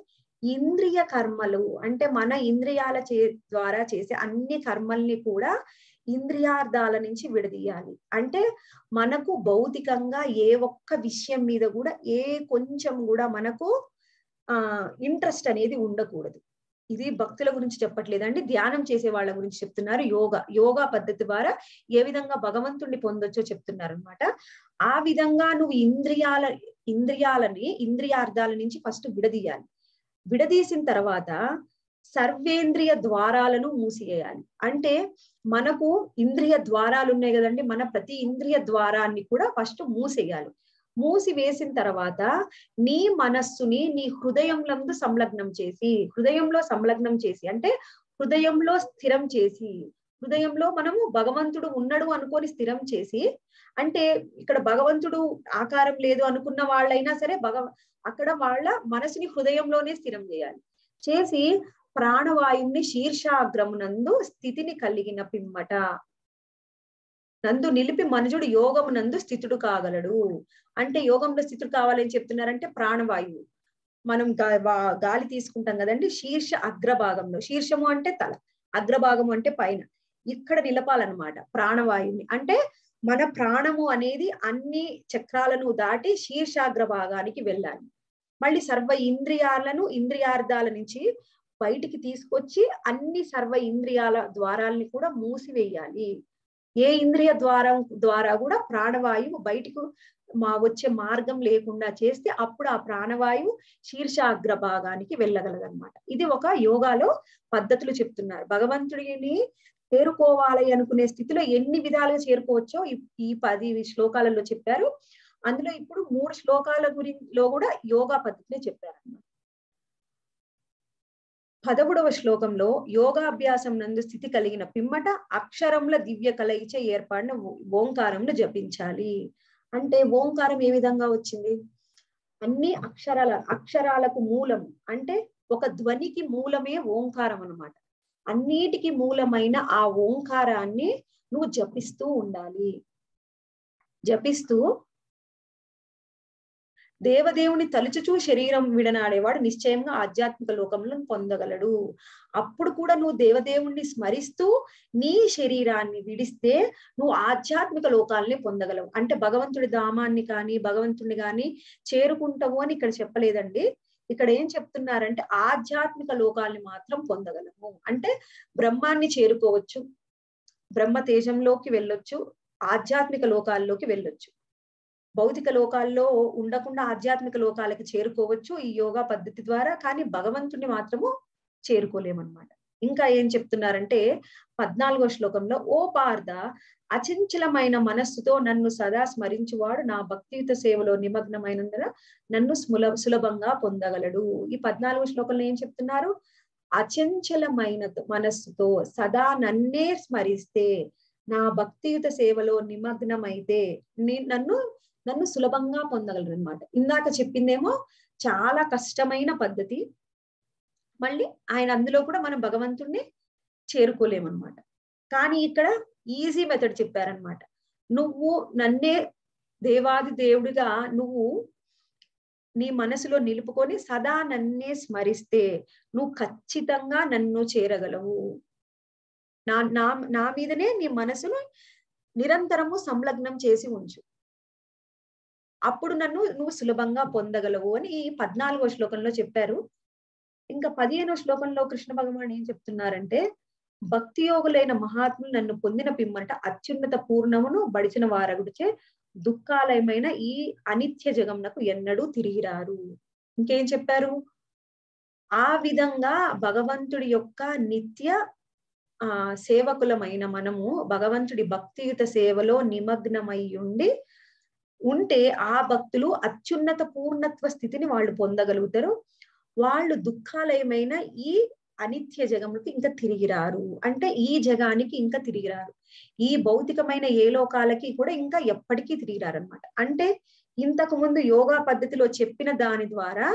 ఇంద్రియ కర్మలు అంటే మన ఇంద్రియాల చే ద్వారా చేసే అన్ని కర్మల్ని కూడా ఇంద్రియార్థాల నుంచి విడదీయాలి. అంటే మనకు భౌతికంగా ఏ ఒక్క విషయం మీద కూడా ఏ కొంచెం కూడా మనకు ఆ ఇంట్రెస్ట్ అనేది ఉండకూడదు. ఇది భక్తుల గురించి చెప్పట్లేదండి. ధ్యానం చేసే వాళ్ళ గురించి చెప్తున్నారు. యోగా యోగా పద్ధతి ద్వారా ఏ విధంగా భగవంతుణ్ణి పొందొచ్చో చెప్తున్నారు అనమాట ఆ విధంగా నువ్వు ఇంద్రియాల ఇంద్రియాలని ఇంద్రియార్థాల నుంచి ఫస్ట్ విడదీయాలి. విడదీసిన తర్వాత సర్వేంద్రియ ద్వారాలను మూసివేయాలి. అంటే మనకు ఇంద్రియ ద్వారాలు ఉన్నాయి కదండి. మన ప్రతి ఇంద్రియ ద్వారాన్ని కూడా ఫస్ట్ మూసేయాలి. మూసి వేసిన తర్వాత నీ మనస్సుని నీ హృదయంలందు సంలగ్నం చేసి హృదయంలో సంలగ్నం చేసి అంటే హృదయంలో స్థిరం చేసి హృదయంలో మనము భగవంతుడు ఉన్నాడు అనుకొని స్థిరం చేసి అంటే ఇక్కడ భగవంతుడు ఆకారం లేదు అనుకున్న వాళ్ళైనా సరే భగవ అక్కడ వాళ్ళ మనసుని హృదయంలోనే స్థిరం చేయాలి. చేసి ప్రాణవాయువుని శీర్షాగ్రమునందు స్థితిని కలిగిన పిమ్మట నందు నిలిపి మనుజుడు యోగమునందు స్థితుడు కాగలడు. అంటే యోగంలో స్థితుడు కావాలని చెప్తున్నారంటే ప్రాణవాయువు. మనం గాలి తీసుకుంటాం కదండి శీర్ష అగ్రభాగంలో. శీర్షము అంటే తల అగ్రభాగము అంటే పైన. ఇక్కడ నిలపాలన్నమాట ప్రాణవాయువుని. అంటే మన ప్రాణము అనేది అన్ని చక్రాలను దాటి శీర్షాగ్ర భాగానికి వెళ్ళాలి. మళ్ళీ సర్వ ఇంద్రియాలను ఇంద్రియార్థాల నుంచి బయటికి తీసుకొచ్చి అన్ని సర్వ ఇంద్రియాల ద్వారాల్ని కూడా మూసివేయాలి. ఏ ఇంద్రియ ద్వారం ద్వారా కూడా ప్రాణవాయువు బయటకు మా వచ్చే మార్గం లేకుండా చేస్తే అప్పుడు ఆ ప్రాణవాయువు శీర్షాగ్ర భాగానికి వెళ్ళగలదన్నమాట. ఇది ఒక యోగాలో పద్ధతులు చెప్తున్నారు. భగవంతుడిని చేరుకోవాలి అనుకునే స్థితిలో ఎన్ని విధాలుగా చేరుకోవచ్చో ఈ పది శ్లోకాలలో చెప్పారు. అందులో ఇప్పుడు మూడు శ్లోకాల గురిలో కూడా యోగా పద్ధతిని చెప్పారు అన్నమాట పదమూడవ శ్లోకంలో యోగాభ్యాసం నందు స్థితి కలిగిన పిమ్మట అక్షరముల దివ్య కలయిచ ఏర్పడిన ఓంకారంను జపించాలి. అంటే ఓంకారం ఏ విధంగా వచ్చింది? అన్ని అక్షరాల అక్షరాలకు మూలం అంటే ఒక ధ్వనికి మూలమే ఓంకారం అనమాట అన్నిటికి మూలమైన ఆ ఓంకారాన్ని నువ్వు జపిస్తూ ఉండాలి. జపిస్తూ దేవదేవుని తలుచుచూ శరీరం విడనాడేవాడు నిశ్చయంగా ఆధ్యాత్మిక లోకంలో పొందగలడు. అప్పుడు కూడా నువ్వు దేవదేవుణ్ణి స్మరిస్తూ నీ శరీరాన్ని విడిస్తే నువ్వు ఆధ్యాత్మిక లోకాలని పొందగలవు. అంటే భగవంతుడి ధామాన్ని కానీ భగవంతుడిని కానీ చేరుకుంటావు అని ఇక్కడ చెప్పలేదండి. ఇక్కడ ఏం చెప్తున్నారంటే ఆధ్యాత్మిక లోకాల్ని మాత్రం పొందగలము. అంటే బ్రహ్మాన్ని చేరుకోవచ్చు బ్రహ్మ తేజంలోకి వెళ్ళొచ్చు ఆధ్యాత్మిక లోకాల్లోకి వెళ్ళొచ్చు. భౌతిక లోకాల్లో ఉండకుండా ఆధ్యాత్మిక లోకాలకి చేరుకోవచ్చు ఈ యోగా పద్ధతి ద్వారా కానీ భగవంతుని మాత్రము చేరుకోలేమన్నమాట. ఇంకా ఏం చెప్తున్నారంటే పద్నాలుగో శ్లోకంలో ఓ పార్థ అచంచలమైన మనస్సుతో నన్ను సదా స్మరించువాడు నా భక్తియుత సేవలో నిమగ్నమైనందున నన్ను స్ముల సులభంగా పొందగలడు. ఈ పద్నాలుగో శ్లోకంలో ఏం చెప్తున్నారు? అచంచలమైన మనస్సుతో సదా నన్నే స్మరిస్తే నా భక్తియుత సేవలో నిమగ్నమైతే నన్ను నన్ను సులభంగా పొందగలరు అనమాట ఇందాక చెప్పిందేమో చాలా కష్టమైన పద్ధతి. మళ్ళీ ఆయన అందులో కూడా మనం భగవంతుణ్ణి చేరుకోలేమన్నమాట. కానీ ఇక్కడ ఈజీ మెథడ్ చెప్పారనమాట నువ్వు నన్నే దేవాది దేవుడిగా నువ్వు నీ మనసులో నిలుపుకొని సదా నన్నే స్మరిస్తే నువ్వు ఖచ్చితంగా నన్ను చేరగలవు. నా నా నా మీదనే నీ మనసును నిరంతరము సంలగ్నం చేసి ఉంచు. అప్పుడు నన్ను నువ్వు సులభంగా పొందగలవు అని ఈ పద్నాలుగో శ్లోకంలో చెప్పారు. ఇంకా పదిహేనో శ్లోకంలో కృష్ణ భగవాన్ ఏం చెప్తున్నారంటే భక్తి యోగులైన మహాత్ములు నన్ను పొందిన పిమ్మట అత్యున్నత పూర్ణమును బడిచిన వారగుడిచే దుఃఖాలయమైన ఈ అనిత్య జగమునకు ఎన్నడూ తిరిగిరారు. ఇంకేం చెప్పారు? ఆ విధంగా భగవంతుడి యొక్క నిత్య ఆ సేవకులమైన మనము భగవంతుడి భక్తియుత సేవలో నిమగ్నమై ఉండి ఉంటే ఆ భక్తులు అత్యున్నత పూర్ణత్వ స్థితిని వాళ్ళు పొందగలుగుతారు. వాళ్ళు దుఃఖాలయమైన ఈ అనిత్య జగములకు ఇంకా తిరిగిరారు. అంటే ఈ జగానికి ఇంకా తిరిగిరారు. ఈ భౌతికమైన ఏ లోకాలకి కూడా ఇంకా ఎప్పటికీ తిరిగి అనమాట అంటే ఇంతకు ముందు యోగా పద్ధతిలో చెప్పిన దాని ద్వారా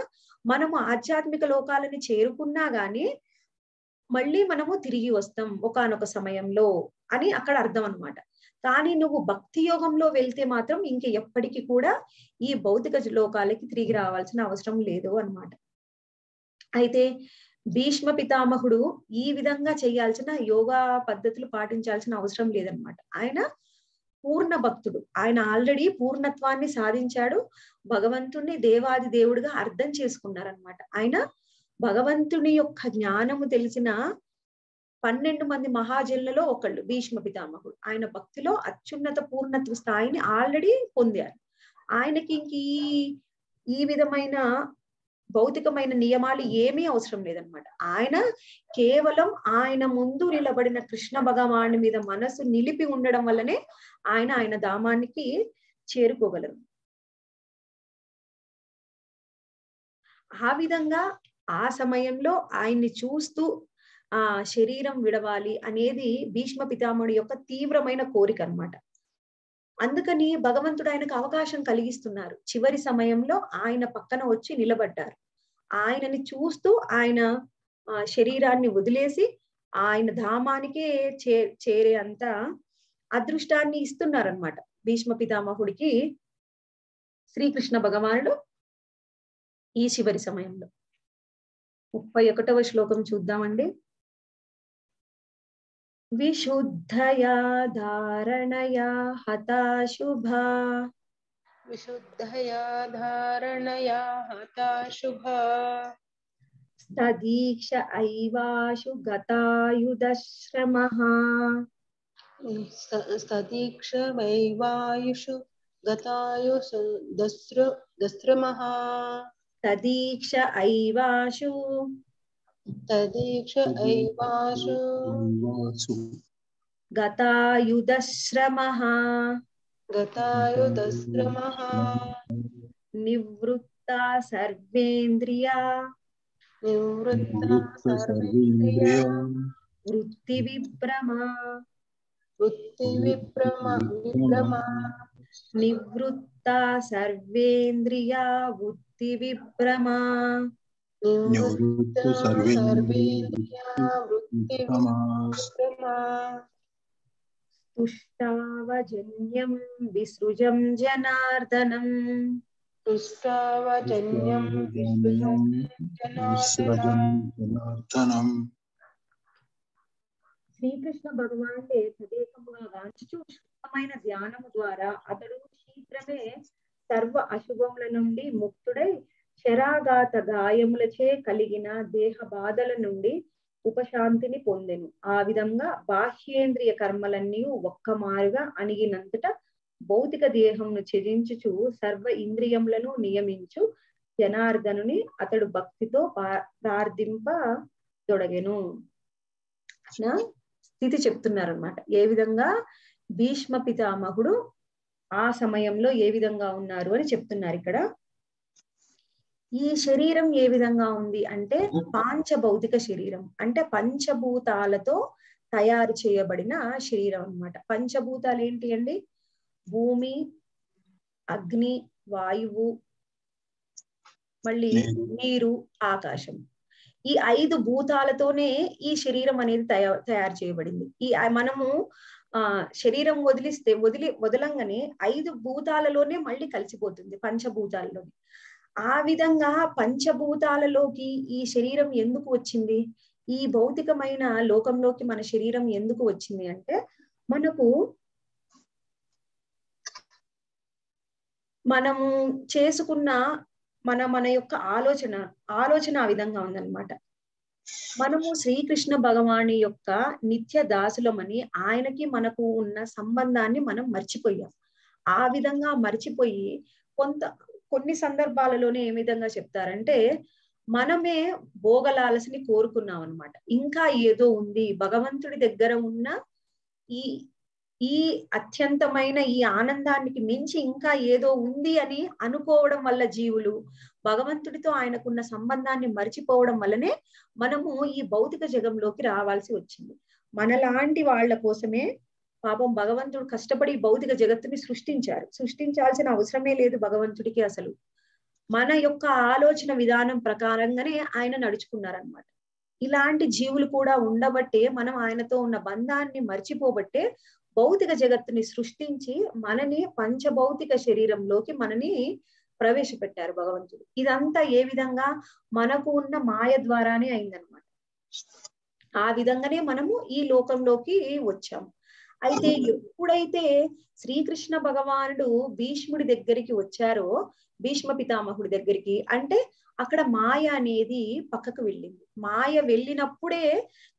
మనము ఆధ్యాత్మిక లోకాలని చేరుకున్నా గాని మళ్ళీ మనము తిరిగి వస్తాం ఒకానొక సమయంలో అని అక్కడ అర్థం అనమాట కానీ నువ్వు భక్తి యోగంలో వెళ్తే మాత్రం ఇంక ఎప్పటికీ కూడా ఈ భౌతిక లోకాలకి తిరిగి రావాల్సిన అవసరం లేదు అన్నమాట. అయితే భీష్మ పితామహుడు ఈ విధంగా చేయాల్సిన యోగా పద్ధతులు పాటించాల్సిన అవసరం లేదనమాట ఆయన పూర్ణ భక్తుడు. ఆయన ఆల్రెడీ పూర్ణత్వాన్ని సాధించాడు. భగవంతుణ్ణి దేవాది దేవుడిగా అర్థం చేసుకున్నారనమాట ఆయన భగవంతుని యొక్క జ్ఞానము తెలిసిన పన్నెండు మంది మహాజనులలో ఒకళ్ళు భీష్మ పితామహుడు. ఆయన భక్తిలో అత్యున్నత పూర్ణత్వ స్థాయిని ఆల్రెడీ పొందారు. ఆయనకి ఇంక ఈ విధమైన భౌతికమైన నియమాలు ఏమీ అవసరం లేదనమాట ఆయన కేవలం ఆయన ముందు నిలబడిన కృష్ణ భగవాని మీద మనసు నిలిపి ఉండడం వల్లనే ఆయన ఆయన ధామానికి చేరుకోగలరు. ఆ విధంగా ఆ సమయంలో ఆయన్ని చూస్తూ ఆ శరీరం విడవాలి అనేది భీష్మ పితామహుడి యొక్క తీవ్రమైన కోరిక అన్నమాట. అందుకని భగవంతుడు ఆయనకు అవకాశం కలిగిస్తున్నారు. చివరి సమయంలో ఆయన పక్కన వచ్చి నిలబడ్డారు. ఆయనని చూస్తూ ఆయన ఆ శరీరాన్ని వదిలేసి ఆయన ధామానికే చే చేరే అంత అదృష్టాన్ని ఇస్తున్నారనమాట భీష్మ పితామహుడికి శ్రీకృష్ణ భగవానుడు ఈ చివరి సమయంలో. ముప్పై ఒకటవ శ్లోకం చూద్దామండి. विशुद्धया धारणया हताशुभा। विशुद्धया धारणया हताशुभा। तदीक्ष ऐवाशु गतायुधश्रमः। तदीक्ष वैवायुषु गतायुदस्र दस्रमः। तदीक्ष ऐवाशु तदीक्ष एवासु। गतायुदश्रमः गतायुदश्रमः निवृत्ता सर्वेन्द्रिया। निवृत्ता सर्वेन्द्रिया। वृत्तिविप्रमा वृत्तिविप्रमा निवृत्ता सर्वेन्द्रिया वृत्तिविप्रमा वृत्तिविभ्रम తుష్టావజన్యం విసృజం జనార్దనం तुष्टावजन्यं విసృజం जनार्दनं జనార్దనం శ్రీకృష్ణ భగవానుడే తదేకముగా గాంచుచు శుద్ధమైన ధ్యానము ద్వారా అతడు శీఘ్రమే సర్వ అశుభముల నుండి ముక్తుడై శరాఘాత గాయములచే కలిగిన దేహ బాధల నుండి ఉపశాంతిని పొందెను. ఆ విధంగా బాహ్యేంద్రియ కర్మలన్నీ ఒక్కమారుగా అణిగినంతట భౌతిక దేహంను త్యజించుచు సర్వ ఇంద్రియములను నియమించు జనార్దనుని అతడు భక్తితో ప్రార్థింప తొడగెను. నా స్థితి చెప్తున్నారనమాట ఏ విధంగా భీష్మ పితామహుడు ఆ సమయంలో ఏ విధంగా ఉన్నారు అని చెప్తున్నారు ఇక్కడ. ఈ శరీరం ఏ విధంగా ఉంది అంటే పాంచ భౌతిక శరీరం. అంటే పంచభూతాలతో తయారు చేయబడిన శరీరం అన్నమాట. పంచభూతాలు ఏంటి అండి? భూమి అగ్ని వాయువు మళ్ళీ నీరు. ఆకాశం. ఈ ఐదు భూతాలతోనే ఈ శరీరం అనేది తయా- తయారు చేయబడింది. ఈ మనము ఆ శరీరం వదిలిస్తే వదిలి వదలంగానే ఐదు భూతాలలోనే మళ్ళీ కలిసిపోతుంది పంచభూతాల్లోని. ఆ విధంగా పంచభూతాలలోకి ఈ శరీరం ఎందుకు వచ్చింది? ఈ భౌతికమైన లోకంలోకి మన శరీరం ఎందుకు వచ్చింది అంటే మనకు మనము చేసుకున్న మన మన యొక్క ఆలోచన ఆలోచన ఆ విధంగా ఉందన్నమాట. మనము శ్రీకృష్ణ భగవాని యొక్క నిత్య దాసులమని ఆయనకి మనకు ఉన్న సంబంధాన్ని మనం మర్చిపోయాం. ఆ విధంగా మర్చిపోయి కొంత కొన్ని సందర్భాలలోనే ఏ విధంగా చెప్తారంటే మనమే భోగలాలసిని కోరుకున్నాం అనమాట ఇంకా ఏదో ఉంది భగవంతుడి దగ్గర ఉన్న ఈ ఈ అత్యంతమైన ఈ ఆనందానికి మించి ఇంకా ఏదో ఉంది అని అనుకోవడం వల్ల జీవులు భగవంతుడితో ఆయనకున్న సంబంధాన్ని మరిచిపోవడం వల్లనే మనము ఈ భౌతిక జగంలోకి రావాల్సి వచ్చింది. మనలాంటి వాళ్ళ కోసమే పాపం భగవంతుడు కష్టపడి భౌతిక జగత్తుని సృష్టించారు. సృష్టించాల్సిన అవసరమే లేదు భగవంతుడికి అసలు. మన యొక్క ఆలోచన విధానం ప్రకారంగానే ఆయన నడుచుకున్నారనమాట ఇలాంటి జీవులు కూడా ఉండబట్టే మనం ఆయనతో ఉన్న బంధాన్ని మర్చిపోబట్టే భౌతిక జగత్తుని సృష్టించి మనని పంచభౌతిక శరీరంలోకి మనని ప్రవేశపెట్టారు భగవంతుడు. ఇదంతా ఏ విధంగా మనకు ఉన్న మాయ ద్వారానే అయిందనమాట ఆ విధంగానే మనము ఈ లోకంలోకి వచ్చాము. అయితే ఎప్పుడైతే శ్రీకృష్ణ భగవానుడు భీష్ముడి దగ్గరికి వచ్చారో భీష్మ పితామహుడి దగ్గరికి అంటే అక్కడ మాయ అనేది పక్కకు వెళ్ళింది. మాయ వెళ్ళినప్పుడే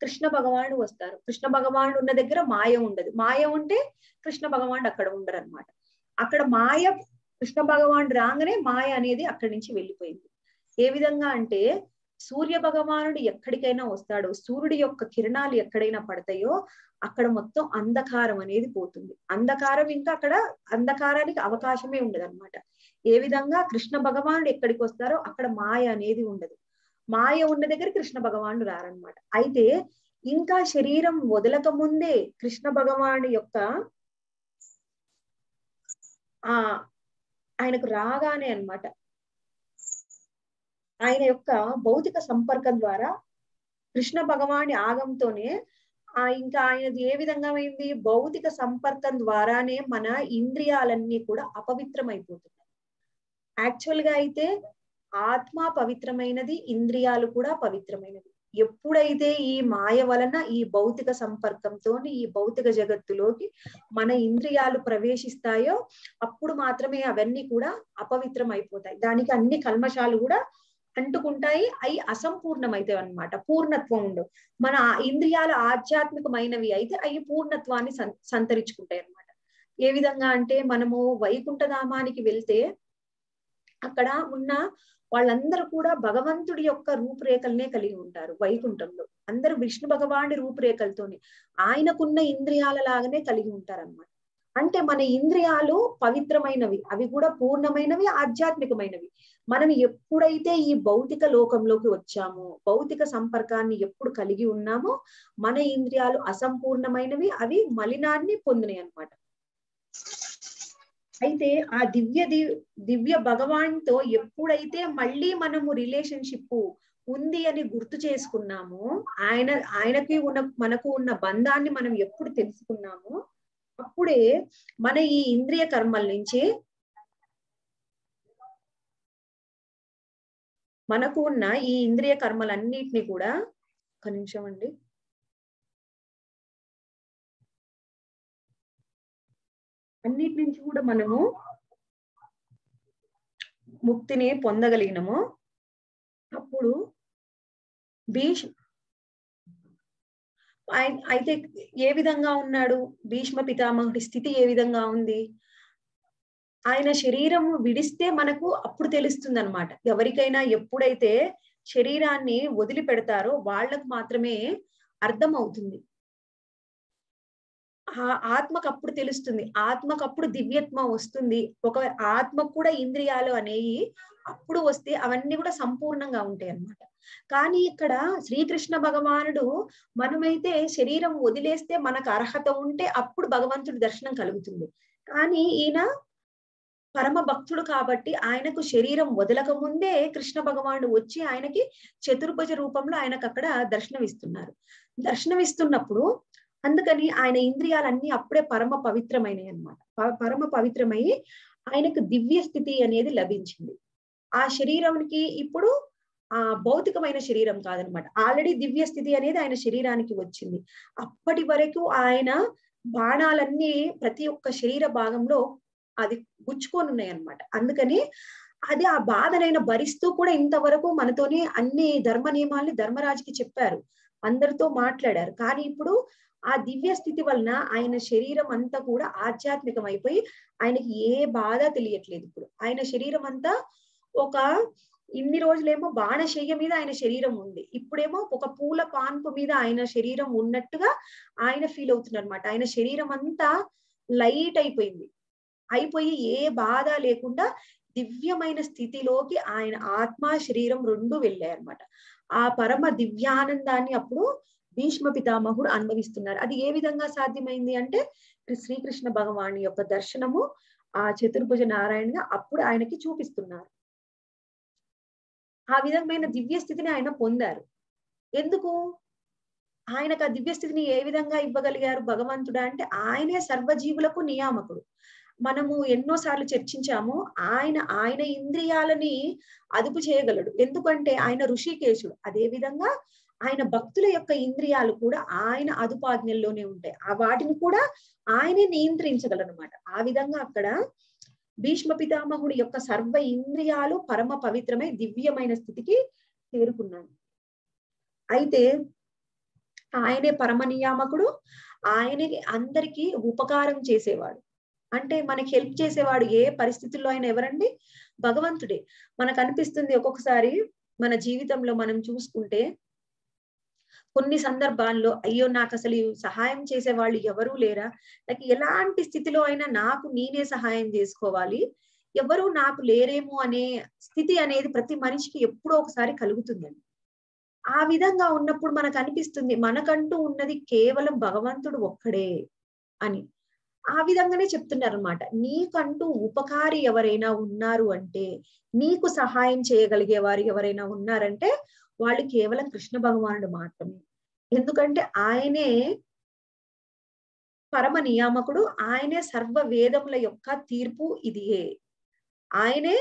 కృష్ణ భగవానుడు వస్తారు. కృష్ణ భగవానుడు ఉన్న దగ్గర మాయ ఉండదు. మాయ ఉంటే కృష్ణ భగవానుడు అక్కడ ఉండరు అనమాట అక్కడ మాయ కృష్ణ భగవానుడు రాగానే మాయ అనేది అక్కడి నుంచి వెళ్ళిపోయింది. ఏ విధంగా అంటే సూర్య భగవానుడు ఎక్కడికైనా వస్తాడో సూర్యుడి యొక్క కిరణాలు ఎక్కడైనా పడతాయో అక్కడ మొత్తం అంధకారం అనేది పోతుంది. అంధకారం ఇంకా అక్కడ అంధకారానికి అవకాశమే ఉండదు అనమాట ఏ విధంగా కృష్ణ భగవానుడు ఎక్కడికి వస్తారో అక్కడ మాయ అనేది ఉండదు. మాయ ఉన్న దగ్గర కృష్ణ భగవానుడు రారనమాట అయితే ఇంకా శరీరం వదలక ముందే కృష్ణ భగవానుడి యొక్క ఆ ఆయనకు రాగానే అన్నమాట ఆయన యొక్క భౌతిక సంపర్కం ద్వారా కృష్ణ భగవాని ఆగంతోనే ఆ ఇంకా ఆయనది ఏ విధంగా అయింది? భౌతిక సంపర్కం ద్వారానే మన ఇంద్రియాలన్నీ కూడా అపవిత్రమైపోతున్నాయి. యాక్చువల్గా అయితే ఆత్మ పవిత్రమైనది ఇంద్రియాలు కూడా పవిత్రమైనది ఎప్పుడైతే ఈ మాయ వలన ఈ భౌతిక సంపర్కంతో ఈ భౌతిక జగత్తులోకి మన ఇంద్రియాలు ప్రవేశిస్తాయో అప్పుడు మాత్రమే అవన్నీ కూడా అపవిత్రం అయిపోతాయి దానికి అన్ని కల్మషాలు కూడా అంటుకుంటాయి అవి అసంపూర్ణమైతాయి అనమాట పూర్ణత్వం ఉండవు. మన ఇంద్రియాలు ఆధ్యాత్మికమైనవి అయితే అవి పూర్ణత్వాన్ని సంతరించుకుంటాయి అనమాట ఏ విధంగా అంటే మనము వైకుంఠధామానికి వెళ్తే అక్కడ ఉన్న వాళ్ళందరూ కూడా భగవంతుడి యొక్క రూపురేఖలనే కలిగి ఉంటారు వైకుంఠంలో. అందరూ విష్ణు భగవాని రూపురేఖలతోనే ఆయనకున్న ఇంద్రియాల లాగానే కలిగి ఉంటారన్నమాట. అంటే మన ఇంద్రియాలు పవిత్రమైనవి అవి కూడా పూర్ణమైనవి ఆధ్యాత్మికమైనవి. మనం ఎప్పుడైతే ఈ భౌతిక లోకంలోకి వచ్చామో భౌతిక సంపర్కాన్ని ఎప్పుడు కలిగి ఉన్నామో మన ఇంద్రియాలు అసంపూర్ణమైనవి అవి మలినాన్ని పొందినాయి అనమాట అయితే ఆ దివ్య దివ్య భగవాన్తో ఎప్పుడైతే మళ్ళీ మనము రిలేషన్షిప్ ఉంది అని గుర్తు చేసుకున్నామో ఆయన ఆయనకి ఉన్న మనకు ఉన్న బంధాన్ని మనం ఎప్పుడు తెలుసుకున్నామో అప్పుడే మన ఈ ఇంద్రియ కర్మల నుంచి మనకు ఉన్న ఈ ఇంద్రియ కర్మలన్నిటిని కూడా ఒక నిమిషం అండి. అన్నిటి నుంచి కూడా మనము ముక్తిని పొందగలిగినము. అప్పుడు భీష్ అయితే ఏ విధంగా ఉన్నాడు? భీష్మ పితామహుడి స్థితి ఏ విధంగా ఉంది? ఆయన శరీరం విడిస్తే మనకు అప్పుడు తెలుస్తుంది అనమాట ఎవరికైనా ఎప్పుడైతే శరీరాన్ని వదిలి పెడతారో వాళ్ళకు మాత్రమే అర్థం అవుతుంది ఆ ఆత్మకు అప్పుడు తెలుస్తుంది. ఆత్మకు అప్పుడు దివ్యత్వం వస్తుంది. ఒక ఆత్మకు కూడా ఇంద్రియాలు అనేవి అప్పుడు వస్తే అవన్నీ కూడా సంపూర్ణంగా ఉంటాయి అన్నమాట. కానీ ఇక్కడ శ్రీకృష్ణ భగవానుడు మనమైతే శరీరం వదిలేస్తే మనకు అర్హత ఉంటే అప్పుడు భగవంతుడి దర్శనం కలుగుతుంది. కానీ ఈయన పరమ భక్తుడు కాబట్టి ఆయనకు శరీరం వదలక ముందే కృష్ణ భగవానుడు వచ్చి ఆయనకి చతుర్భుజ రూపంలో ఆయనకు అక్కడ దర్శనమిస్తున్నారు. దర్శనమిస్తున్నప్పుడు అందుకని ఆయన ఇంద్రియాలన్నీ అప్పుడే పరమ పవిత్రమైనవి అనమాట పరమ పవిత్రమై ఆయనకు దివ్య స్థితి అనేది లభించింది. ఆ శరీరానికి ఇప్పుడు ఆ భౌతికమైన శరీరం కాదనమాట ఆల్రెడీ దివ్య స్థితి అనేది ఆయన శరీరానికి వచ్చింది. అప్పటి వరకు ఆయన బాణాలన్నీ ప్రతి ఒక్క శరీర భాగంలో అది గుచ్చుకొని ఉన్నాయి అనమాట అందుకని అది ఆ బాధనైనా భరిస్తూ కూడా ఇంతవరకు మనతోనే అన్ని ధర్మ నియమాల్ని ధర్మరాజుకి చెప్పారు. అందరితో మాట్లాడారు. కానీ ఇప్పుడు ఆ దివ్య స్థితి వలన ఆయన శరీరం అంతా కూడా ఆధ్యాత్మికం అయిపోయి ఆయనకి ఏ బాధ తెలియట్లేదు ఇప్పుడు. ఆయన శరీరం అంతా ఒక ఇన్ని రోజులేమో బాణశయ్య మీద ఆయన శరీరం ఉంది. ఇప్పుడేమో ఒక పూల పాన్పు మీద ఆయన శరీరం ఉన్నట్టుగా ఆయన ఫీల్ అవుతున్నారు అనమాట ఆయన శరీరం అంతా లైట్ అయిపోయింది. అయిపోయి ఏ బాధ లేకుండా దివ్యమైన స్థితిలోకి ఆయన ఆత్మ శరీరం రెండు వెళ్ళాయి అనమాట ఆ పరమ దివ్యానందాన్ని అప్పుడు భీష్మ పితామహుడు అనుభవిస్తున్నారు. అది ఏ విధంగా సాధ్యమైంది అంటే శ్రీకృష్ణ భగవాని యొక్క దర్శనము ఆ చతుర్భుజ నారాయణగా అప్పుడు ఆయనకి చూపిస్తున్నారు. ఆ విధమైన దివ్య స్థితిని ఆయన పొందారు. ఎందుకు? ఆయనకు ఆ దివ్య స్థితిని ఏ విధంగా ఇవ్వగలిగారు భగవంతుడా అంటే ఆయనే సర్వజీవులకు నియామకుడు. మనము ఎన్నో సార్లు చర్చించాము ఆయన ఆయన ఇంద్రియాలని అదుపు చేయగలడు. ఎందుకంటే ఆయన ఋషికేశుడు. అదే విధంగా ఆయన భక్తుల యొక్క ఇంద్రియాలు కూడా ఆయన అదుపాజ్ఞల్లోనే ఉంటాయి. ఆ వాటిని కూడా ఆయనే నియంత్రించగలరు అనమాట ఆ విధంగా అక్కడ భీష్మ పితామహుడి యొక్క సర్వ ఇంద్రియాలు పరమ పవిత్రమై దివ్యమైన స్థితికి చేరుకున్నాను అయితే ఆయనే పరమ నియామకుడు. ఆయనే అందరికీ ఉపకారం చేసేవాడు. అంటే మనకి హెల్ప్ చేసేవాడు ఏ పరిస్థితుల్లో అయినా ఎవరండి? భగవంతుడే. మనకు అనిపిస్తుంది ఒక్కొక్కసారి మన జీవితంలో మనం చూసుకుంటే కొన్ని సందర్భాల్లో అయ్యో నాకు అసలు సహాయం చేసే వాళ్ళు ఎవరూ లేరా? నాకు ఎలాంటి స్థితిలో అయినా నాకు నేనే సహాయం చేసుకోవాలి. ఎవరు నాకు లేరేమో అనే స్థితి అనేది ప్రతి మనిషికి ఎప్పుడో ఒకసారి కలుగుతుందండి. ఆ విధంగా ఉన్నప్పుడు మనకు అనిపిస్తుంది మనకంటూ ఉన్నది కేవలం భగవంతుడు ఒక్కడే అని. ఆ విధంగానే చెప్తున్నారు అనమాట నీకంటూ ఉపకారి ఎవరైనా ఉన్నారు అంటే నీకు సహాయం చేయగలిగే వారు ఎవరైనా ఉన్నారంటే వాళ్ళు కేవలం కృష్ణ భగవానుడు మాత్రమే. ఎందుకంటే ఆయనే పరమ నియామకుడు ఆయనే సర్వ వేదముల యొక్క తీర్పు ఇదియే. ఆయనే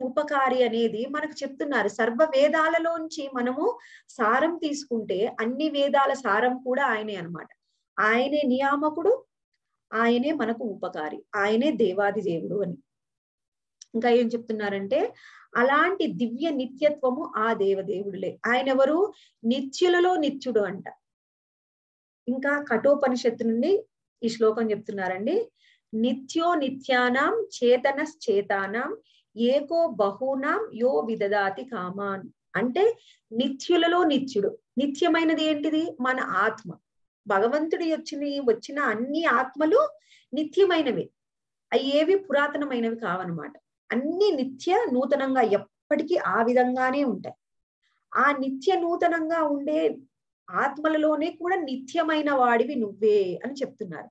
ఉపకారి అనేది మనకు చెప్తున్నారు. సర్వ వేదాలలోంచి మనము సారం తీసుకుంటే అన్ని వేదాల సారం కూడా ఆయనే అనమాట ఆయనే నియామకుడు ఆయనే మనకు ఉపకారి ఆయనే దేవాది దేవుడు అని. ఇంకా ఏం చెప్తున్నారంటే అలాంటి దివ్య నిత్యత్వము ఆ దేవదేవుడులే. ఆయన ఎవరు నిత్యులలో నిత్యుడు అంట. ఇంకా కఠోపనిషత్తు నుండి ఈ శ్లోకం చెప్తున్నారండి. నిత్యో నిత్యానాం చేతనశ్చేతానాం ఏకో బహూనాం యో విదదాతి కామాన్. అంటే నిత్యులలో నిత్యుడు. నిత్యమైనది ఏంటిది? మన ఆత్మ. భగవంతుడి వచ్చిన వచ్చిన అన్ని ఆత్మలు నిత్యమైనవి. అవి ఏవి పురాతనమైనవి కావన్నమాట. అన్ని నిత్య నూతనంగా ఎప్పటికీ ఆ విధంగానే ఉంటాయి. ఆ నిత్య నూతనంగా ఉండే ఆత్మలలోనే కూడా నిత్యమైన వాడివి నువ్వే అని చెప్తున్నారు.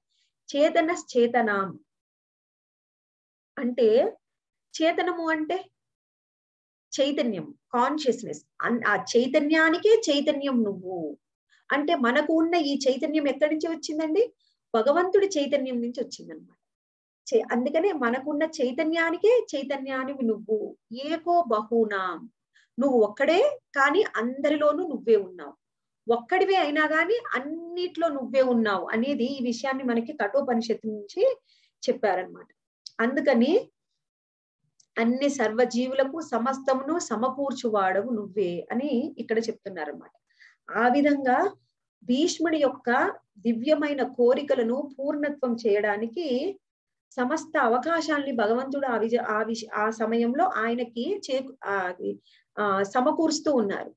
చేతన చేతనాం. అంటే చేతనము అంటే చైతన్యం కాన్షియస్నెస్ ఆ చైతన్యానికే చైతన్యం నువ్వు. అంటే మనకు ఉన్న ఈ చైతన్యం ఎక్కడి నుంచి వచ్చిందండి? భగవంతుడి చైతన్యం నుంచి వచ్చిందనమాట అందుకనే మనకున్న చైతన్యానికే చైతన్యానికి నువ్వు. ఏకో బహునాం. నువ్వు ఒక్కడే కానీ అందరిలోనూ నువ్వే ఉన్నావు. ఒక్కడివే అయినా కానీ అన్నిట్లో నువ్వే ఉన్నావు అనేది ఈ విషయాన్ని మనకి కఠోపనిషత్తు నుంచి చెప్పారనమాట అందుకని అన్ని సర్వజీవులకు సమస్తమును సమకూర్చువాడవు నువ్వే అని ఇక్కడ చెప్తున్నారన్నమాట. ఆ విధంగా భీష్ముడి యొక్క దివ్యమైన కోరికలను పూర్ణత్వం చేయడానికి సమస్త అవకాశాల్ని భగవంతుడు ఆ విజ ఆ విష ఆ సమయంలో ఆయనకి చే ఆ సమకూరుస్తూ ఉన్నారు.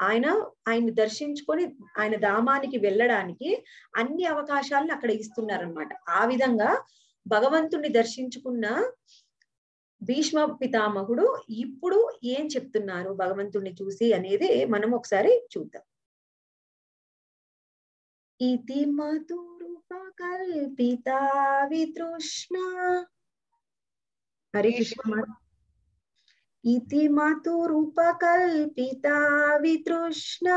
ఆయన ఆయన్ని దర్శించుకొని ఆయన ధామానికి వెళ్ళడానికి అన్ని అవకాశాలను అక్కడ ఇస్తున్నారనమాట ఆ విధంగా భగవంతుణ్ణి దర్శించుకున్న భీష్మ పితామహుడు ఇప్పుడు ఏం చెప్తున్నారు భగవంతుణ్ణి చూసి అనేది మనం ఒకసారి చూద్దాం. ఇది మధురుపకల్పిత వితృష్ణ. ఇది మధురుపకల్పిత వితృష్ణ.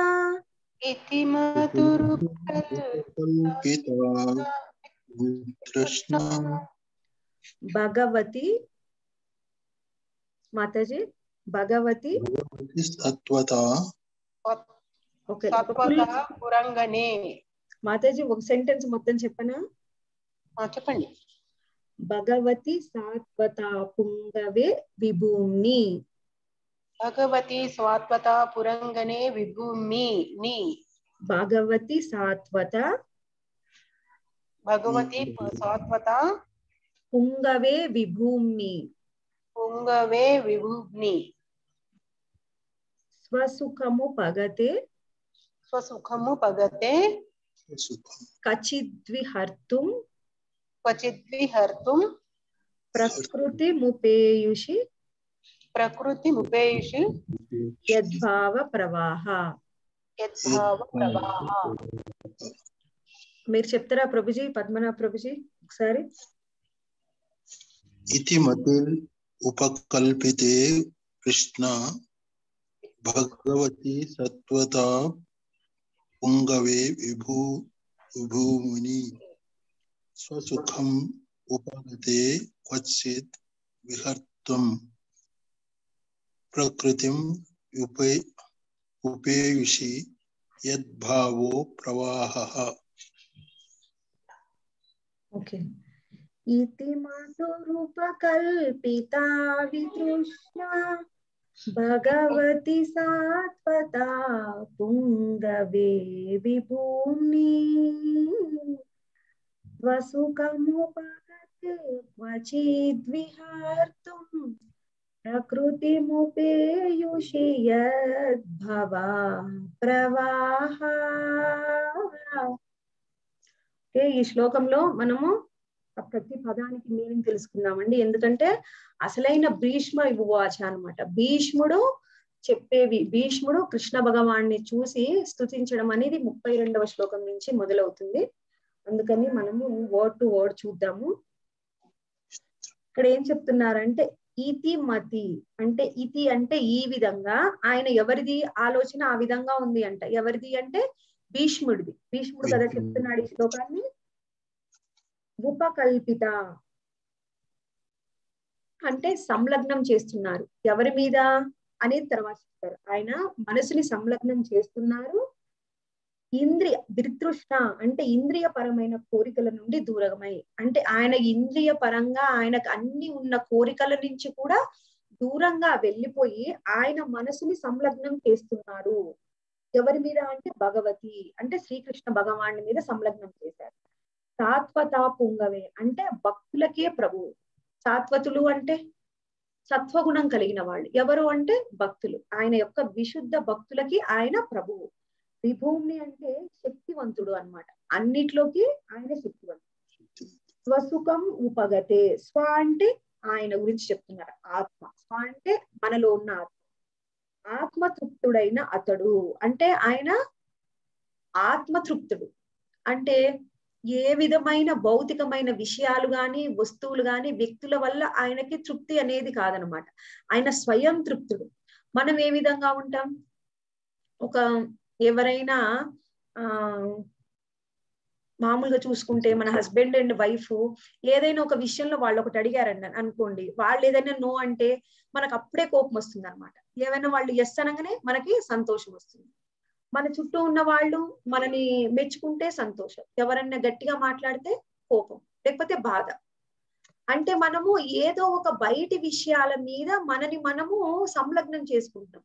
ఇది మధురుపకల్పిత వితృష్ణ. భగవతి మాతాజీ భగవతి. సత్వత. మాతాజీ ఒక సెంటెన్స్ మొత్తం చెప్పనా? చెప్పండి. భగవతి సాత్వత పుంగవే విభూమ్ని. భగవతి స్వాత్వత పురంగనే విభూమి ని. భగవతి సాత్వత. భగవతి సాత్వత. పుంగవే విభూమ్ని. పుంగవే విభుగ్ని స్వసుఖము పగతే స్వసుఖము పగతే సుఖం కచిద్విహర్తుం క్వచిద్విహర్తుం ప్రకృతి ముపేయుషి ప్రకృతి ముపేషు యద్భావ ప్రవాహ యద్భావ ప్రవాహ మీరు చెప్తారా ప్రభుజీ పద్మనాభ ప్రభుజీ ఒకసారి इति मतिर् उपकल्पिते कृष्ण भगवती सत्वता पुङ्गवे विभू विभूमुनि। स्वसुखम् उपगते क्वचित् विहर्तुं प्रकृतिम् उपे उपेयुषि यद्भावो प्रवाहः। ఓకే इति मातुरुपकल्पिता वितृष्णा भगवति सात्वता पुङ्गवे विभूम्नि स्वसुखमुपगते क्वचिद्विहर्तुम् प्रकृतिमुपेयुषि यद्भवा ప్రవాహ ఓకే ఈ శ్లోకంలో మనము ఆ ప్రతి పదానికి మీనింగ్ తెలుసుకుందామండి. ఎందుకంటే అసలైన భీష్మ వివాచ అన్నమాట. భీష్ముడు చెప్పేవి భీష్ముడు కృష్ణ భగవాన్ని చూసి స్తుతించడం అనేది ముప్పై రెండవ శ్లోకం నుంచి మొదలవుతుంది. అందుకని మనము వర్డ్ టు వర్డ్ చూద్దాము. ఇక్కడ ఏం చెప్తున్నారంటే ఇతి మతి. అంటే ఇతి అంటే ఈ విధంగా ఆయన ఎవరిది ఆలోచన ఆ విధంగా ఉంది అంట. ఎవరిది అంటే భీష్ముడిది. భీష్ముడు కదా చెప్తున్నాడు ఈ శ్లోకాన్ని. ఉపకల్పిత అంటే సంలగ్నం చేస్తున్నారు. ఎవరి మీద? అనేది తర్వాత చెప్తారు. ఆయన మనసుని సంలగ్నం చేస్తున్నారు. ఇంద్రియ దృతృష్ణ అంటే ఇంద్రియ పరమైన కోరికల నుండి దూరమై అంటే ఆయన ఇంద్రియ పరంగా ఆయనకు అన్ని ఉన్న కోరికల నుంచి కూడా దూరంగా వెళ్ళిపోయి ఆయన మనసుని సంలగ్నం చేస్తున్నారు. ఎవరి మీద? అంటే భగవతి. అంటే శ్రీకృష్ణ భగవాన్ మీద సంలగ్నం చేశారు. సాత్వతా పుంగవే అంటే భక్తులకే ప్రభువు. సాత్వతులు అంటే సత్వగుణం కలిగిన వాళ్ళు. ఎవరు అంటే భక్తులు. ఆయన యొక్క విశుద్ధ భక్తులకి ఆయన ప్రభువు. విభూమి అంటే శక్తివంతుడు అన్నమాట. అన్నిట్లోకి ఆయన శక్తివంతుడు. స్వసుఖం ఉపగతే. స్వ అంటే ఆయన గురించి చెప్తున్నారు ఆత్మ. స్వ అంటే మనలో ఉన్న ఆత్మ. ఆత్మతృప్తుడైన అతడు. అంటే ఆయన ఆత్మతృప్తుడు. అంటే ఏ విధమైన భౌతికమైన విషయాలు గాని వస్తువులు గాని వ్యక్తుల వల్ల ఆయనకి తృప్తి అనేది కాదనమాట. ఆయన స్వయం తృప్తుడు. మనం ఏ విధంగా ఉంటాం? ఒక ఎవరైనా ఆ మామూలుగా చూసుకుంటే మన హస్బెండ్ అండ్ వైఫ్ ఏదైనా ఒక విషయంలో వాళ్ళు ఒకటి అడిగారండి అనుకోండి. వాళ్ళు ఏదైనా నో అంటే మనకు అప్పుడే కోపం వస్తుంది అనమాట ఏమైనా వాళ్ళు ఎస్ అనగానే మనకి సంతోషం వస్తుంది. మన చుట్టూ ఉన్న వాళ్ళు మనని మెచ్చుకుంటే సంతోషం. ఎవరన్నా గట్టిగా మాట్లాడితే కోపం లేకపోతే బాధ. అంటే మనము ఏదో ఒక బయటి విషయాల మీద మనని మనము సంలగ్నం చేసుకుంటాం.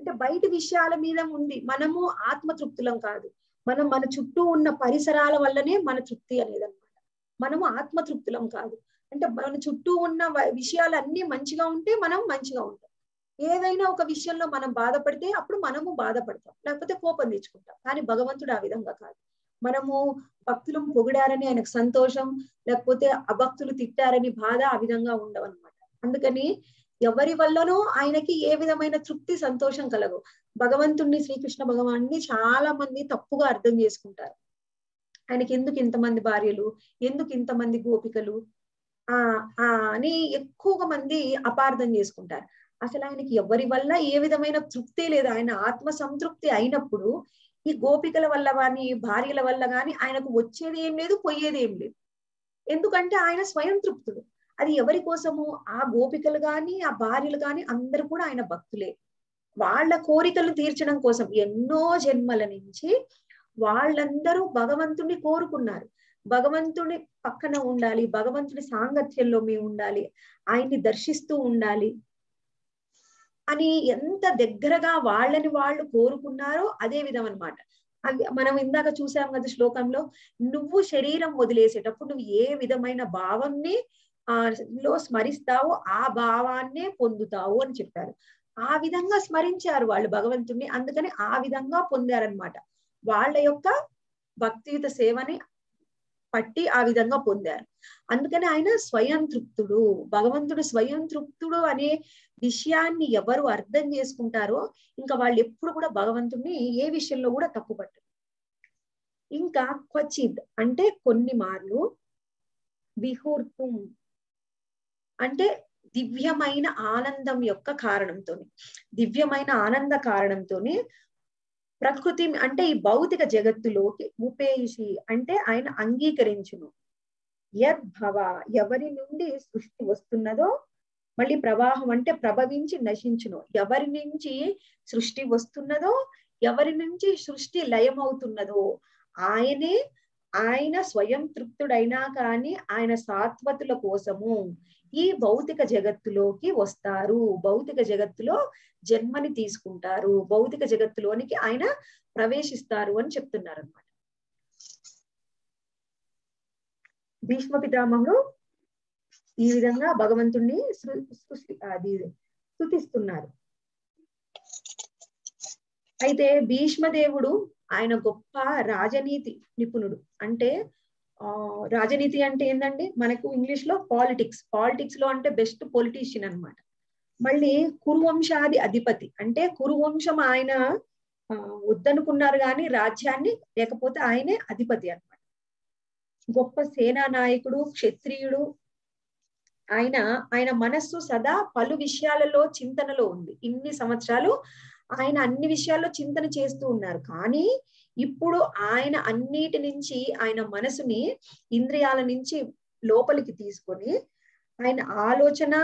అంటే బయటి విషయాల మీద ఉంది. మనము ఆత్మతృప్తులం కాదు. మనం మన చుట్టూ ఉన్న పరిసరాల వల్లనే మన తృప్తి అనేది అనమాట మనము ఆత్మతృప్తులం కాదు. అంటే మన చుట్టూ ఉన్న విషయాలన్నీ మంచిగా ఉంటే మనం మంచిగా ఉంటాం. ఏదైనా ఒక విషయంలో మనం బాధపడితే అప్పుడు మనము బాధపడతాం లేకపోతే కోపం తెచ్చుకుంటాం. కానీ భగవంతుడు ఆ విధంగా కాదు. మనము భక్తులు పొగిడారని ఆయనకు సంతోషం లేకపోతే అభక్తులు తిట్టారని బాధ ఆ విధంగా ఉండవన్నమాట. అందుకని ఎవరి వల్లనో ఆయనకి ఏ విధమైన తృప్తి సంతోషం కలగవు. భగవంతుణ్ణి శ్రీకృష్ణ భగవాన్ని చాలా మంది తప్పుగా అర్థం చేసుకుంటారు. ఆయనకి ఎందుకు ఇంతమంది భార్యలు? ఎందుకు ఇంతమంది గోపికలు? ఆ ఆ అని ఎక్కువగా మంది అపార్థం చేసుకుంటారు. అసలు ఆయనకి ఎవరి వల్ల ఏ విధమైన తృప్తి లేదు. ఆయన ఆత్మ సంతృప్తి అయినప్పుడు ఈ గోపికల వల్ల కానీ భార్యల వల్ల కానీ ఆయనకు వచ్చేది ఏం లేదు పోయేది ఏం లేదు. ఎందుకంటే ఆయన స్వయం తృప్తుడు. అది ఎవరి కోసము? ఆ గోపికలు కానీ ఆ భార్యలు కానీ అందరూ కూడా ఆయన భక్తులే. వాళ్ళ కోరికలు తీర్చడం కోసం ఎన్నో జన్మల నుంచి వాళ్ళందరూ భగవంతుని కోరుకున్నారు. భగవంతుని పక్కన ఉండాలి భగవంతుని సాంగత్యంలో మేము ఉండాలి ఆయన్ని దర్శిస్తూ ఉండాలి. అని ఎంత దగ్గరగా వాళ్ళని వాళ్ళు కోరుకున్నారో అదే విధం అనమాట అది మనం ఇందాక చూసాం కదా శ్లోకంలో నువ్వు శరీరం వదిలేసేటప్పుడు నువ్వు ఏ విధమైన భావాన్ని ఆ లో స్మరిస్తావో ఆ భావాన్నే పొందుతావు అని చెప్పారు. ఆ విధంగా స్మరించారు వాళ్ళు భగవంతుణ్ణి అందుకని ఆ విధంగా పొందారనమాట వాళ్ళ యొక్క భక్తియుత సేవని పట్టి ఆ విధంగా పొందారు. అందుకని ఆయన స్వయం తృప్తుడు భగవంతుడు స్వయం తృప్తుడు అనే విషయాన్ని ఎవరు అర్థం చేసుకుంటారో ఇంకా వాళ్ళు ఎప్పుడు కూడా భగవంతుడిని ఏ విషయంలో కూడా తప్పుపట్టరు. ఇంకా క్వచిద్ అంటే కొన్ని మార్లు విహూర్తుం అంటే దివ్యమైన ఆనందం యొక్క కారణంతోని. దివ్యమైన ఆనంద కారణంతోని ప్రకృతి అంటే ఈ భౌతిక జగత్తులోకి ఉపేయిషి అంటే ఆయన అంగీకరించును. యద్భవ ఎవరి నుండి సృష్టి వస్తున్నదో మళ్ళీ ప్రవాహం అంటే ప్రభవించి నశించును. ఎవరి నుంచి సృష్టి వస్తున్నదో ఎవరి నుంచి సృష్టి లయమవుతున్నదో ఆయనే ఆయన స్వయం తృప్తుడైనా కానీ ఆయన సాత్వతుల కోసము ఈ భౌతిక జగత్తులోకి వస్తారు. భౌతిక జగత్తులో జన్మని తీసుకుంటారు. భౌతిక జగత్తులోనికి ఆయన ప్రవేశిస్తారు అని చెప్తున్నారు అనమాట భీష్మ పితామహుడు ఈ విధంగా భగవంతుణ్ణి అది స్థుతిస్తున్నారు. అయితే భీష్మదేవుడు ఆయన గొప్ప రాజనీతి నిపుణుడు. అంటే రాజనీతి అంటే ఏంటండి మనకు ఇంగ్లీష్లో పాలిటిక్స్ పాలిటిక్స్లో అంటే బెస్ట్ పొలిటీషియన్ అనమాట మళ్ళీ కురువంశాది అధిపతి. అంటే కురువంశం ఆయన వద్దనుకున్నారు కానీ రాజ్యాన్ని లేకపోతే ఆయనే అధిపతి అనమాట గొప్ప సేనా నాయకుడు క్షత్రియుడు. ఆయన ఆయన మనస్సు సదా పలు విషయాలలో చింతనలో ఉంది. ఇన్ని సంవత్సరాలు ఆయన అన్ని విషయాల్లో చింతన చేస్తూ ఉన్నారు. కానీ ఇప్పుడు ఆయన అన్నిటి నుంచి ఆయన మనసుని ఇంద్రియాల నుంచి లోపలికి తీసుకొని ఆయన ఆలోచన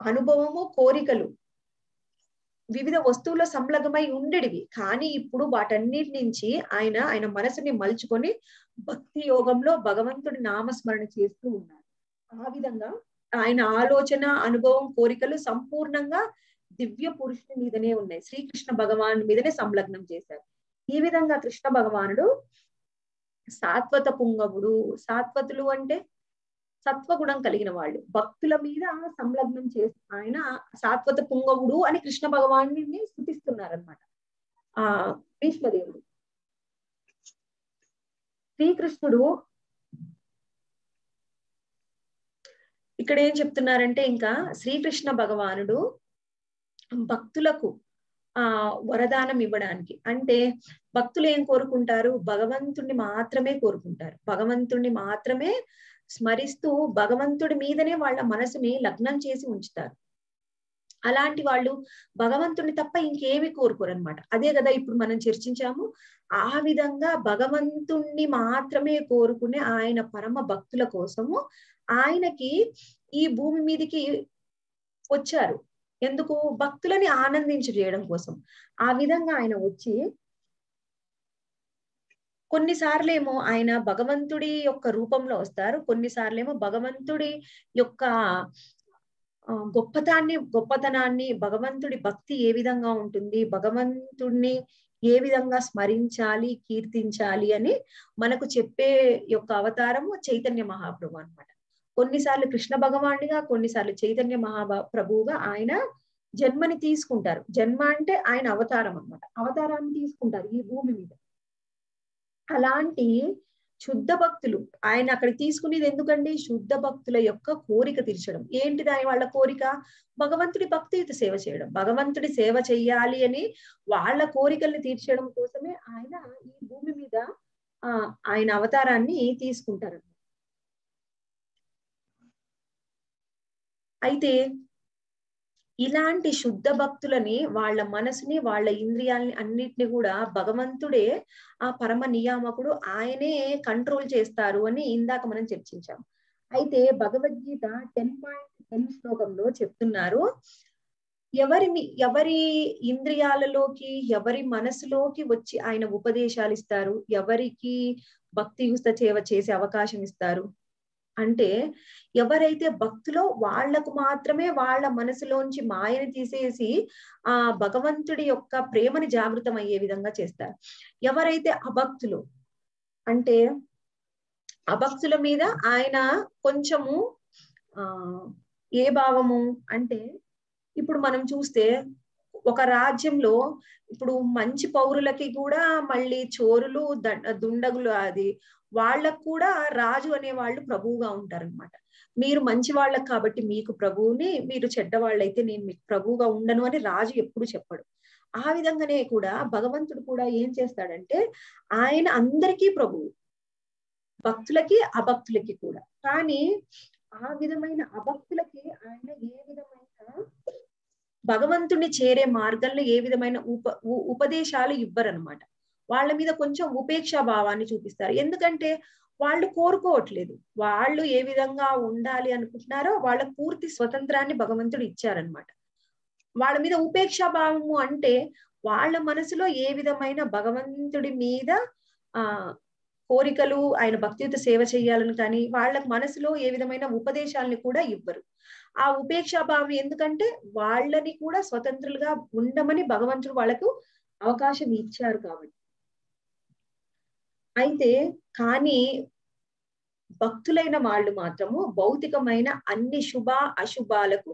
అనుభవము కోరికలు వివిధ వస్తువుల సంలగ్నమై ఉండేవి కానీ ఇప్పుడు వాటన్నిటి నుంచి ఆయన ఆయన మనసుని మలుచుకొని భక్తి యోగంలో భగవంతుడి నామస్మరణ చేస్తూ ఉన్నారు. ఆ విధంగా ఆయన ఆలోచన అనుభవం కోరికలు సంపూర్ణంగా దివ్య పురుషుని మీదనే ఉన్నాయి. శ్రీకృష్ణ భగవాన్ మీదనే సంలగ్నం చేశారు. ఈ విధంగా కృష్ణ భగవానుడు సాత్వత పుంగవుడు. సాత్వతులు అంటే సత్వగుణం కలిగిన వాళ్ళు. భక్తుల మీద సంలగ్నం చేసి ఆయన సాత్వత పుంగవుడు అని కృష్ణ భగవాన్ని స్థుతిస్తున్నారనమాట ఆ భీష్మదేవుడు. శ్రీకృష్ణుడు ఇక్కడ ఏం చెప్తున్నారంటే ఇంకా శ్రీకృష్ణ భగవానుడు భక్తులకు ఆ వరదానం ఇవ్వడానికి. అంటే భక్తులు ఏం కోరుకుంటారు? భగవంతుణ్ణి మాత్రమే కోరుకుంటారు. భగవంతుణ్ణి మాత్రమే స్మరిస్తూ భగవంతుడి మీదనే వాళ్ళ మనసుని లగ్నం చేసి ఉంచుతారు. అలాంటి వాళ్ళు భగవంతుని తప్ప ఇంకేమి కోరుకోరు అనమాట అదే కదా ఇప్పుడు మనం చర్చించాము. ఆ విధంగా భగవంతుణ్ణి మాత్రమే కోరుకునే ఆయన పరమ భక్తుల కోసము ఆయనకి ఈ భూమి మీదకి వచ్చారు. ఎందుకు? భక్తులని ఆనందించి చేయడం కోసం. ఆ విధంగా ఆయన వచ్చి కొన్నిసార్లేమో ఆయన భగవంతుడి యొక్క రూపంలో వస్తారు. కొన్నిసార్లేమో భగవంతుడి యొక్క గొప్పతాన్ని గొప్పతనాన్ని భగవంతుడి భక్తి ఏ విధంగా ఉంటుంది భగవంతుడిని ఏ విధంగా స్మరించాలి కీర్తించాలి అని మనకు చెప్పే యొక్క అవతారము చైతన్య మహాప్రభు అనమాట కొన్నిసార్లు కృష్ణ భగవానుడిగా కొన్నిసార్లు చైతన్య మహాప్రభువుగా ఆయన జన్మని తీసుకుంటారు. జన్మ అంటే ఆయన అవతారం అనమాట అవతారాన్ని తీసుకుంటారు ఈ భూమి మీద. అలాంటి శుద్ధ భక్తులు ఆయన అక్కడ తీసుకునేది ఎందుకండి? శుద్ధ భక్తుల యొక్క కోరిక తీర్చడం. ఏంటి దాని వాళ్ళ కోరిక? భగవంతుడి భక్తియుత సేవ చేయడం. భగవంతుడి సేవ చెయ్యాలి అని వాళ్ళ కోరికల్ని తీర్చడం కోసమే ఆయన ఈ భూమి మీద ఆ ఆయన అవతారాన్ని తీసుకుంటారు అయితే ఇలాంటి శుద్ధ భక్తులని వాళ్ళ మనసుని వాళ్ళ ఇంద్రియాలని అన్నిటిని కూడా భగవంతుడే ఆ పరమ నియామకుడు ఆయనే కంట్రోల్ చేస్తారు అని ఇందాక మనం చర్చించాం. అయితే భగవద్గీత టెన్ పాయింట్ టెన్ శ్లోకంలో చెప్తున్నారు. ఎవరి ఎవరి ఇంద్రియాలలోకి ఎవరి మనసులోకి వచ్చి ఆయన ఉపదేశాలు ఇస్తారు? ఎవరికి భక్తియుక్త సేవ చేసే అవకాశం ఇస్తారు? అంటే ఎవరైతే భక్తులో వాళ్ళకు మాత్రమే వాళ్ళ మనసులోంచి మాయని తీసేసి ఆ భగవంతుడి యొక్క ప్రేమని జాగృతం అయ్యే విధంగా చేస్తారు. ఎవరైతే అభక్తులు అంటే అభక్తుల మీద ఆయన కొంచెము ఆ ఏ భావము అంటే ఇప్పుడు మనం చూస్తే ఒక రాజ్యంలో ఇప్పుడు మంచి పౌరులకి కూడా మళ్ళీ చోరులు దుండగులు అది వాళ్ళకు కూడా రాజు అనే వాళ్ళు ప్రభువుగా ఉంటారన్నమాట. మీరు మంచి వాళ్ళకి కాబట్టి మీకు ప్రభువుని మీరు చెడ్డ వాళ్ళైతే నేను మీకు ప్రభువుగా ఉండను అని రాజు ఎప్పుడు చెప్పడు. ఆ విధంగానే కూడా భగవంతుడు కూడా ఏం చేస్తాడంటే ఆయన అందరికీ ప్రభువు. భక్తులకి అభక్తులకి కూడా. కానీ ఆ విధమైన అభక్తులకి ఆయన ఏ విధమైన భగవంతుడిని చేరే మార్గంలో ఏ విధమైన ఉప ఉపదేశాలు ఇవ్వరనమాట వాళ్ళ మీద కొంచెం ఉపేక్షా భావాన్ని చూపిస్తారు. ఎందుకంటే వాళ్ళు కోరుకోవట్లేదు. వాళ్ళు ఏ విధంగా ఉండాలి అనుకుంటున్నారో వాళ్ళ పూర్తి స్వతంత్రాన్ని భగవంతుడు ఇచ్చారనమాట వాళ్ళ మీద ఉపేక్షా భావము అంటే వాళ్ళ మనసులో ఏ విధమైన భగవంతుడి మీద ఆ కోరికలు ఆయన భక్తియుత సేవ చేయాలని కానీ వాళ్ళ మనసులో ఏ విధమైన ఉపదేశాలని కూడా ఇవ్వరు. ఆ ఉపేక్షా భావం ఎందుకంటే వాళ్ళని కూడా స్వతంత్రులుగా ఉండమని భగవంతుడు వాళ్ళకు అవకాశం ఇచ్చారు కాబట్టి. అయితే కానీ భక్తులైన వాళ్ళు మాత్రము భౌతికమైన అన్ని శుభ అశుభాలకు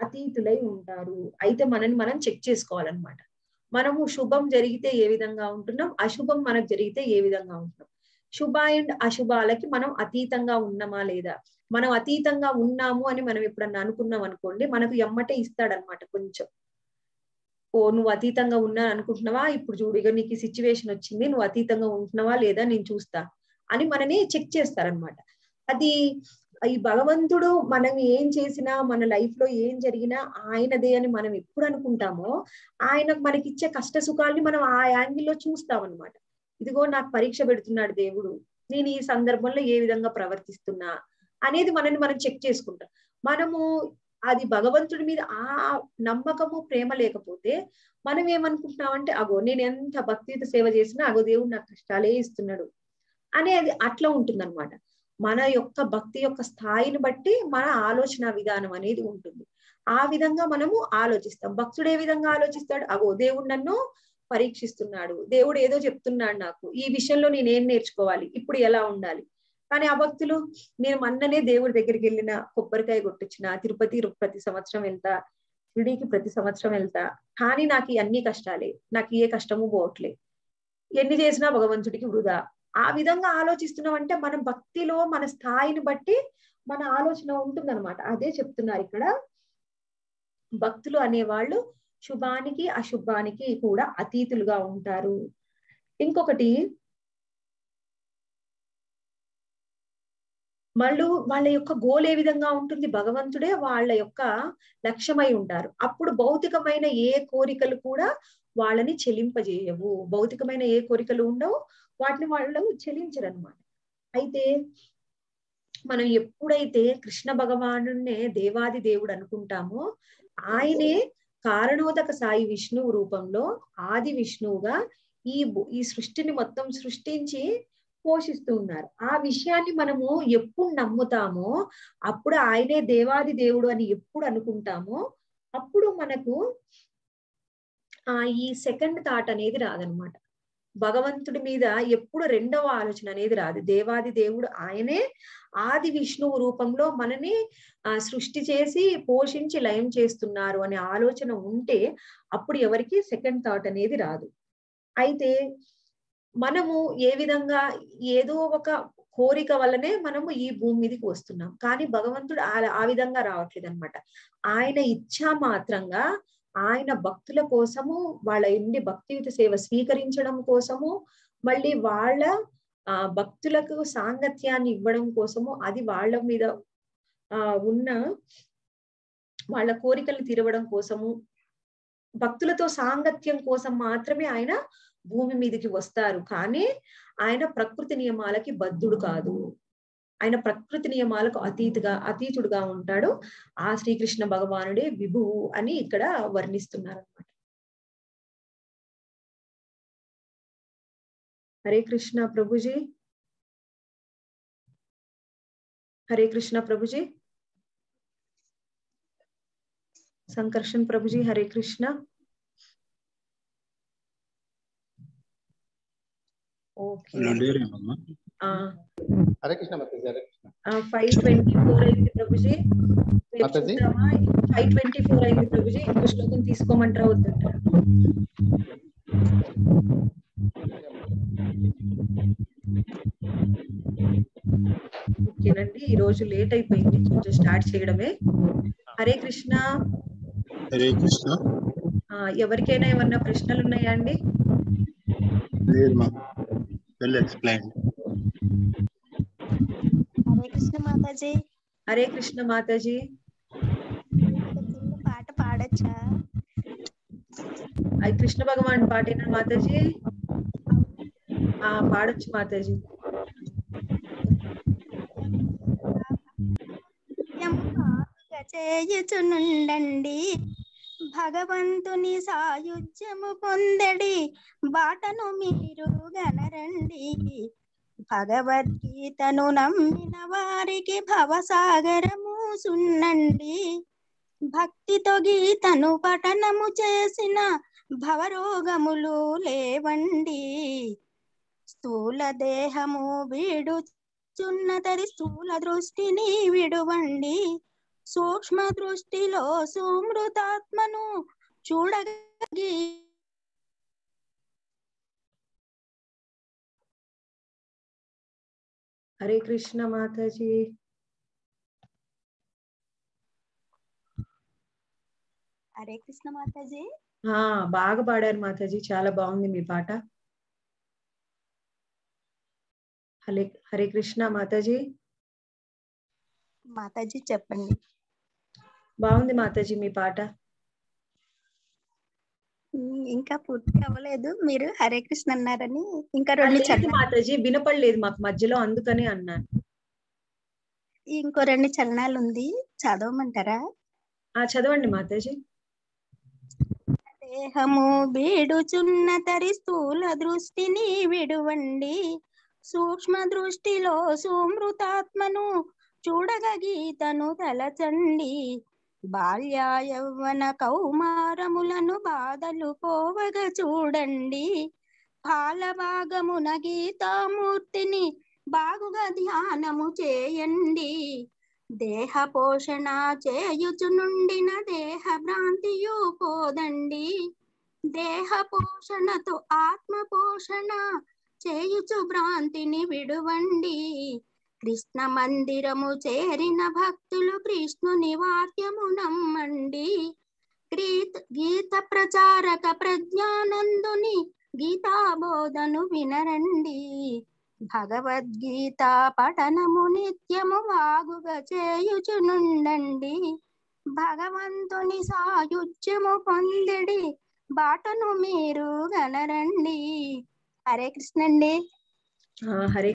అతీతులై ఉంటారు. అయితే మనని మనం చెక్ చేసుకోవాలన్నమాట. మనము శుభం జరిగితే ఏ విధంగా ఉంటున్నాం? అశుభం మనకు జరిగితే ఏ విధంగా ఉంటున్నాం? శుభ అండ్ అశుభాలకి మనం అతీతంగా ఉన్నామా లేదా? మనం అతీతంగా ఉన్నాము అని మనం ఎప్పుడన్నా అనుకున్నాం అనుకోండి మనకు ఎమ్మటే ఇస్తాడనమాట కొంచెం. ఓ నువ్వు అతీతంగా ఉన్నా అనుకుంటున్నావా? ఇప్పుడు చూడు ఇక నీకు సిచ్యువేషన్ వచ్చింది నువ్వు అతీతంగా ఉంటున్నావా లేదా నేను చూస్తా అని మనని చెక్ చేస్తారనమాట అది ఈ భగవంతుడు మనం ఏం చేసినా మన లైఫ్లో ఏం జరిగినా ఆయనదే అని మనం ఎప్పుడు అనుకుంటామో ఆయన మనకిచ్చే కష్ట సుఖాల్ని మనం ఆ యాంగిల్లో చూస్తామన్నమాట. ఇదిగో నాకు పరీక్ష పెడుతున్నాడు దేవుడు నేను ఈ సందర్భంలో ఏ విధంగా ప్రవర్తిస్తున్నా అనేది మనని మనం చెక్ చేసుకుంటాం. మనము అది భగవంతుడి మీద ఆ నమ్మకము ప్రేమ లేకపోతే మనం ఏమనుకుంటున్నామంటే అగో నేను ఎంత భక్తియుత సేవ చేసినా అగో దేవుడు నాకు కష్టాలే ఇస్తున్నాడు అనేది అట్లా ఉంటుందన్నమాట. మన యొక్క భక్తి యొక్క స్థాయిని బట్టి మన ఆలోచన విధానం అనేది ఉంటుంది. ఆ విధంగా మనము ఆలోచిస్తాం. భక్తుడు ఏ విధంగా ఆలోచిస్తాడు? అగో దేవుడు నన్ను పరీక్షిస్తున్నాడు. దేవుడు ఏదో చెప్తున్నాడు నాకు. ఈ విషయంలో నేనేం నేర్చుకోవాలి? ఇప్పుడు ఎలా ఉండాలి? కానీ ఆ భక్తులు నేను మొన్ననే దేవుడి దగ్గరికి వెళ్ళిన కొబ్బరికాయ కొట్టించిన తిరుపతి ప్రతి సంవత్సరం వెళ్తా షిరిడీకి ప్రతి సంవత్సరం వెళ్తా కానీ నాకు అన్ని కష్టాలే నాకు ఏ కష్టము పోవట్లే. ఎన్ని చేసినా భగవంతుడికి వృధా. ఆ విధంగా ఆలోచిస్తున్నాం అంటే మనం భక్తిలో మన స్థాయిని బట్టి మన ఆలోచన ఉంటుందన్నమాట. అదే చెప్తున్నారు ఇక్కడ. భక్తులు అనేవాళ్ళు శుభానికి అశుభానికి కూడా అతీతులుగా ఉంటారు. ఇంకొకటి వాళ్ళు వాళ్ళ యొక్క గోల్ ఏ విధంగా ఉంటుంది? భగవంతుడే వాళ్ళ యొక్క లక్ష్యమై ఉంటారు. అప్పుడు భౌతికమైన ఏ కోరికలు కూడా వాళ్ళని చెలింపజేయవు. భౌతికమైన ఏ కోరికలు ఉండవు. వాటిని వాళ్ళు చెలించరు అనమాట అయితే మనం ఎప్పుడైతే కృష్ణ భగవానునే దేవాది దేవుడు అనుకుంటామో ఆయనే కారణోదక సాయి విష్ణువు రూపంలో ఆది విష్ణువుగా ఈ ఈ సృష్టిని మొత్తం సృష్టించి పోషిస్తూ ఉన్నారు ఆ విషయాన్ని మనము ఎప్పుడు నమ్ముతామో అప్పుడు ఆయనే దేవాది దేవుడు అని ఎప్పుడు అనుకుంటామో అప్పుడు మనకు ఆ ఈ సెకండ్ థాట్ అనేది రాదనమాట. భగవంతుడి మీద ఎప్పుడు రెండవ ఆలోచన అనేది రాదు. దేవాది దేవుడు ఆయనే ఆది విష్ణువు రూపంలో మనని సృష్టి చేసి పోషించి లయం చేస్తున్నారు అనే ఆలోచన ఉంటే అప్పుడు ఎవరికి సెకండ్ థాట్ అనేది రాదు. అయితే మనము ఏ విధంగా ఏదో ఒక కోరిక వల్లనే మనము ఈ భూమి మీదకి వస్తున్నాం. కానీ భగవంతుడు ఆ విధంగా రావట్లేదు అనమాట ఆయన ఇచ్చా మాత్రంగా ఆయన భక్తుల కోసము వాళ్ళ ఇండి భక్తియుత సేవ స్వీకరించడం కోసము మళ్ళీ వాళ్ళ ఆ భక్తులకు సాంగత్యాన్ని ఇవ్వడం కోసము అది వాళ్ళ మీద ఆ ఉన్న వాళ్ళ కోరికలు తీరవడం కోసము భక్తులతో సాంగత్యం కోసం మాత్రమే ఆయన భూమి మీదకి వస్తారు. కానీ ఆయన ప్రకృతి నియమాలకి బద్ధుడు కాదు. ఆయన ప్రకృతి నియమాలకు అతీతుగా అతీతుడుగా ఉంటాడు. ఆ శ్రీకృష్ణ భగవానుడే విభువు అని ఇక్కడ వర్ణిస్తున్నారు అనమాట Hare Krishna Prabhuji. Hare Krishna Prabhuji. Sankarshan Prabhuji Hare Krishna. Hare Krishna five twenty four అయింది ప్రభుజీ. మాతాజీ? ఫైవ్ ట్వంటీ ఫోర్ అయింది ప్రభుజీ. ఇంకో శ్లోకం తీసుకోమంటారా వద్దంటారా? ఓకేనండి ఈ రోజు లేట్ అయిపోయింది. కొంచెం స్టార్ట్ చేయడమే. హరే కృష్ణ. హరే కృష్ణ. ఆ, ఎవరికైనా ఏమన్నా ప్రశ్నలు ఉన్నాయా అండి? లేదు మా వెల్ ఎక్స్ప్లెయిన్ హరే కృష్ణ మాతాజీ హరే కృష్ణ మాతాజీ పాట పాడొచ్చా? అది కృష్ణ భగవాన్ పాటేనా మాతాజీ ఆ పాడొచ్చు మాతాజీ చేయుచునుండండి. భగవంతుని సాయుధ్యము పొందడి. బాటను మీరు గనరండి. భగవద్గీతను నమ్మిన వారికి భవసాగరము సున్నండి. భక్తితో గీతను పఠనము చేసిన భవరోగములు లేవండి. స్థూల దేహము వీడుచున్నతరి స్థూల దృష్టిని విడువండి. సూక్ష్మ దృష్టిలో సుమృతాత్మను చూడగీ హరే కృష్ణ మాతాజీ. హరే కృష్ణ మాతాజీ. ఆ బాగా పాడారు మాతాజీ. చాలా బాగుంది మీ పాట. హరే హరే కృష్ణ మాతాజీ. మాతాజీ చెప్పండి. బాగుంది మాతాజీ మీ పాట. ఇంకా పూర్తి అవ్వలేదు. మీరు హరే కృష్ణ అన్నారని ఇంకా రెండు మాతాజీ? వినపడలేదు మాకు మధ్యలో అందుకని అన్నాను. ఇంకో రెండు చరణాలు ఉంది. చదవమంటారా? ఆ చదవండి మాతాజీ. దేహము బీడుచున్న తరి స్థూల దృష్టిని విడువండి. సూక్ష్మ దృష్టిలో సుమృతాత్మను చూడగ గీతను తలచండి. బాల్య కౌమారములను బాధలు పోవగ చూడండి. పాలభాగమున గీతామూర్తిని బాగుగా ధ్యానము చేయండి. దేహ పోషణ చేయుచునుండిన దేహ భ్రాంతియు పోదండి. దేహ పోషణతో ఆత్మ పోషణ చేయుచు భ్రాంతిని విడువండి. కృష్ణ మందిరము చేరిన భక్తులు కృష్ణుని వాక్యము నమ్మండి. గీత ప్రచారక ప్రజ్ఞానందుని గీతాబోధను వినరండి. భగవద్గీత పఠనము నిత్యము వాగుగా చేయుచునుండండి. భగవంతుని సాయుధ్యము పొందిడి బాటను మీరు గనరండి. హరే కృష్ణండి. హరే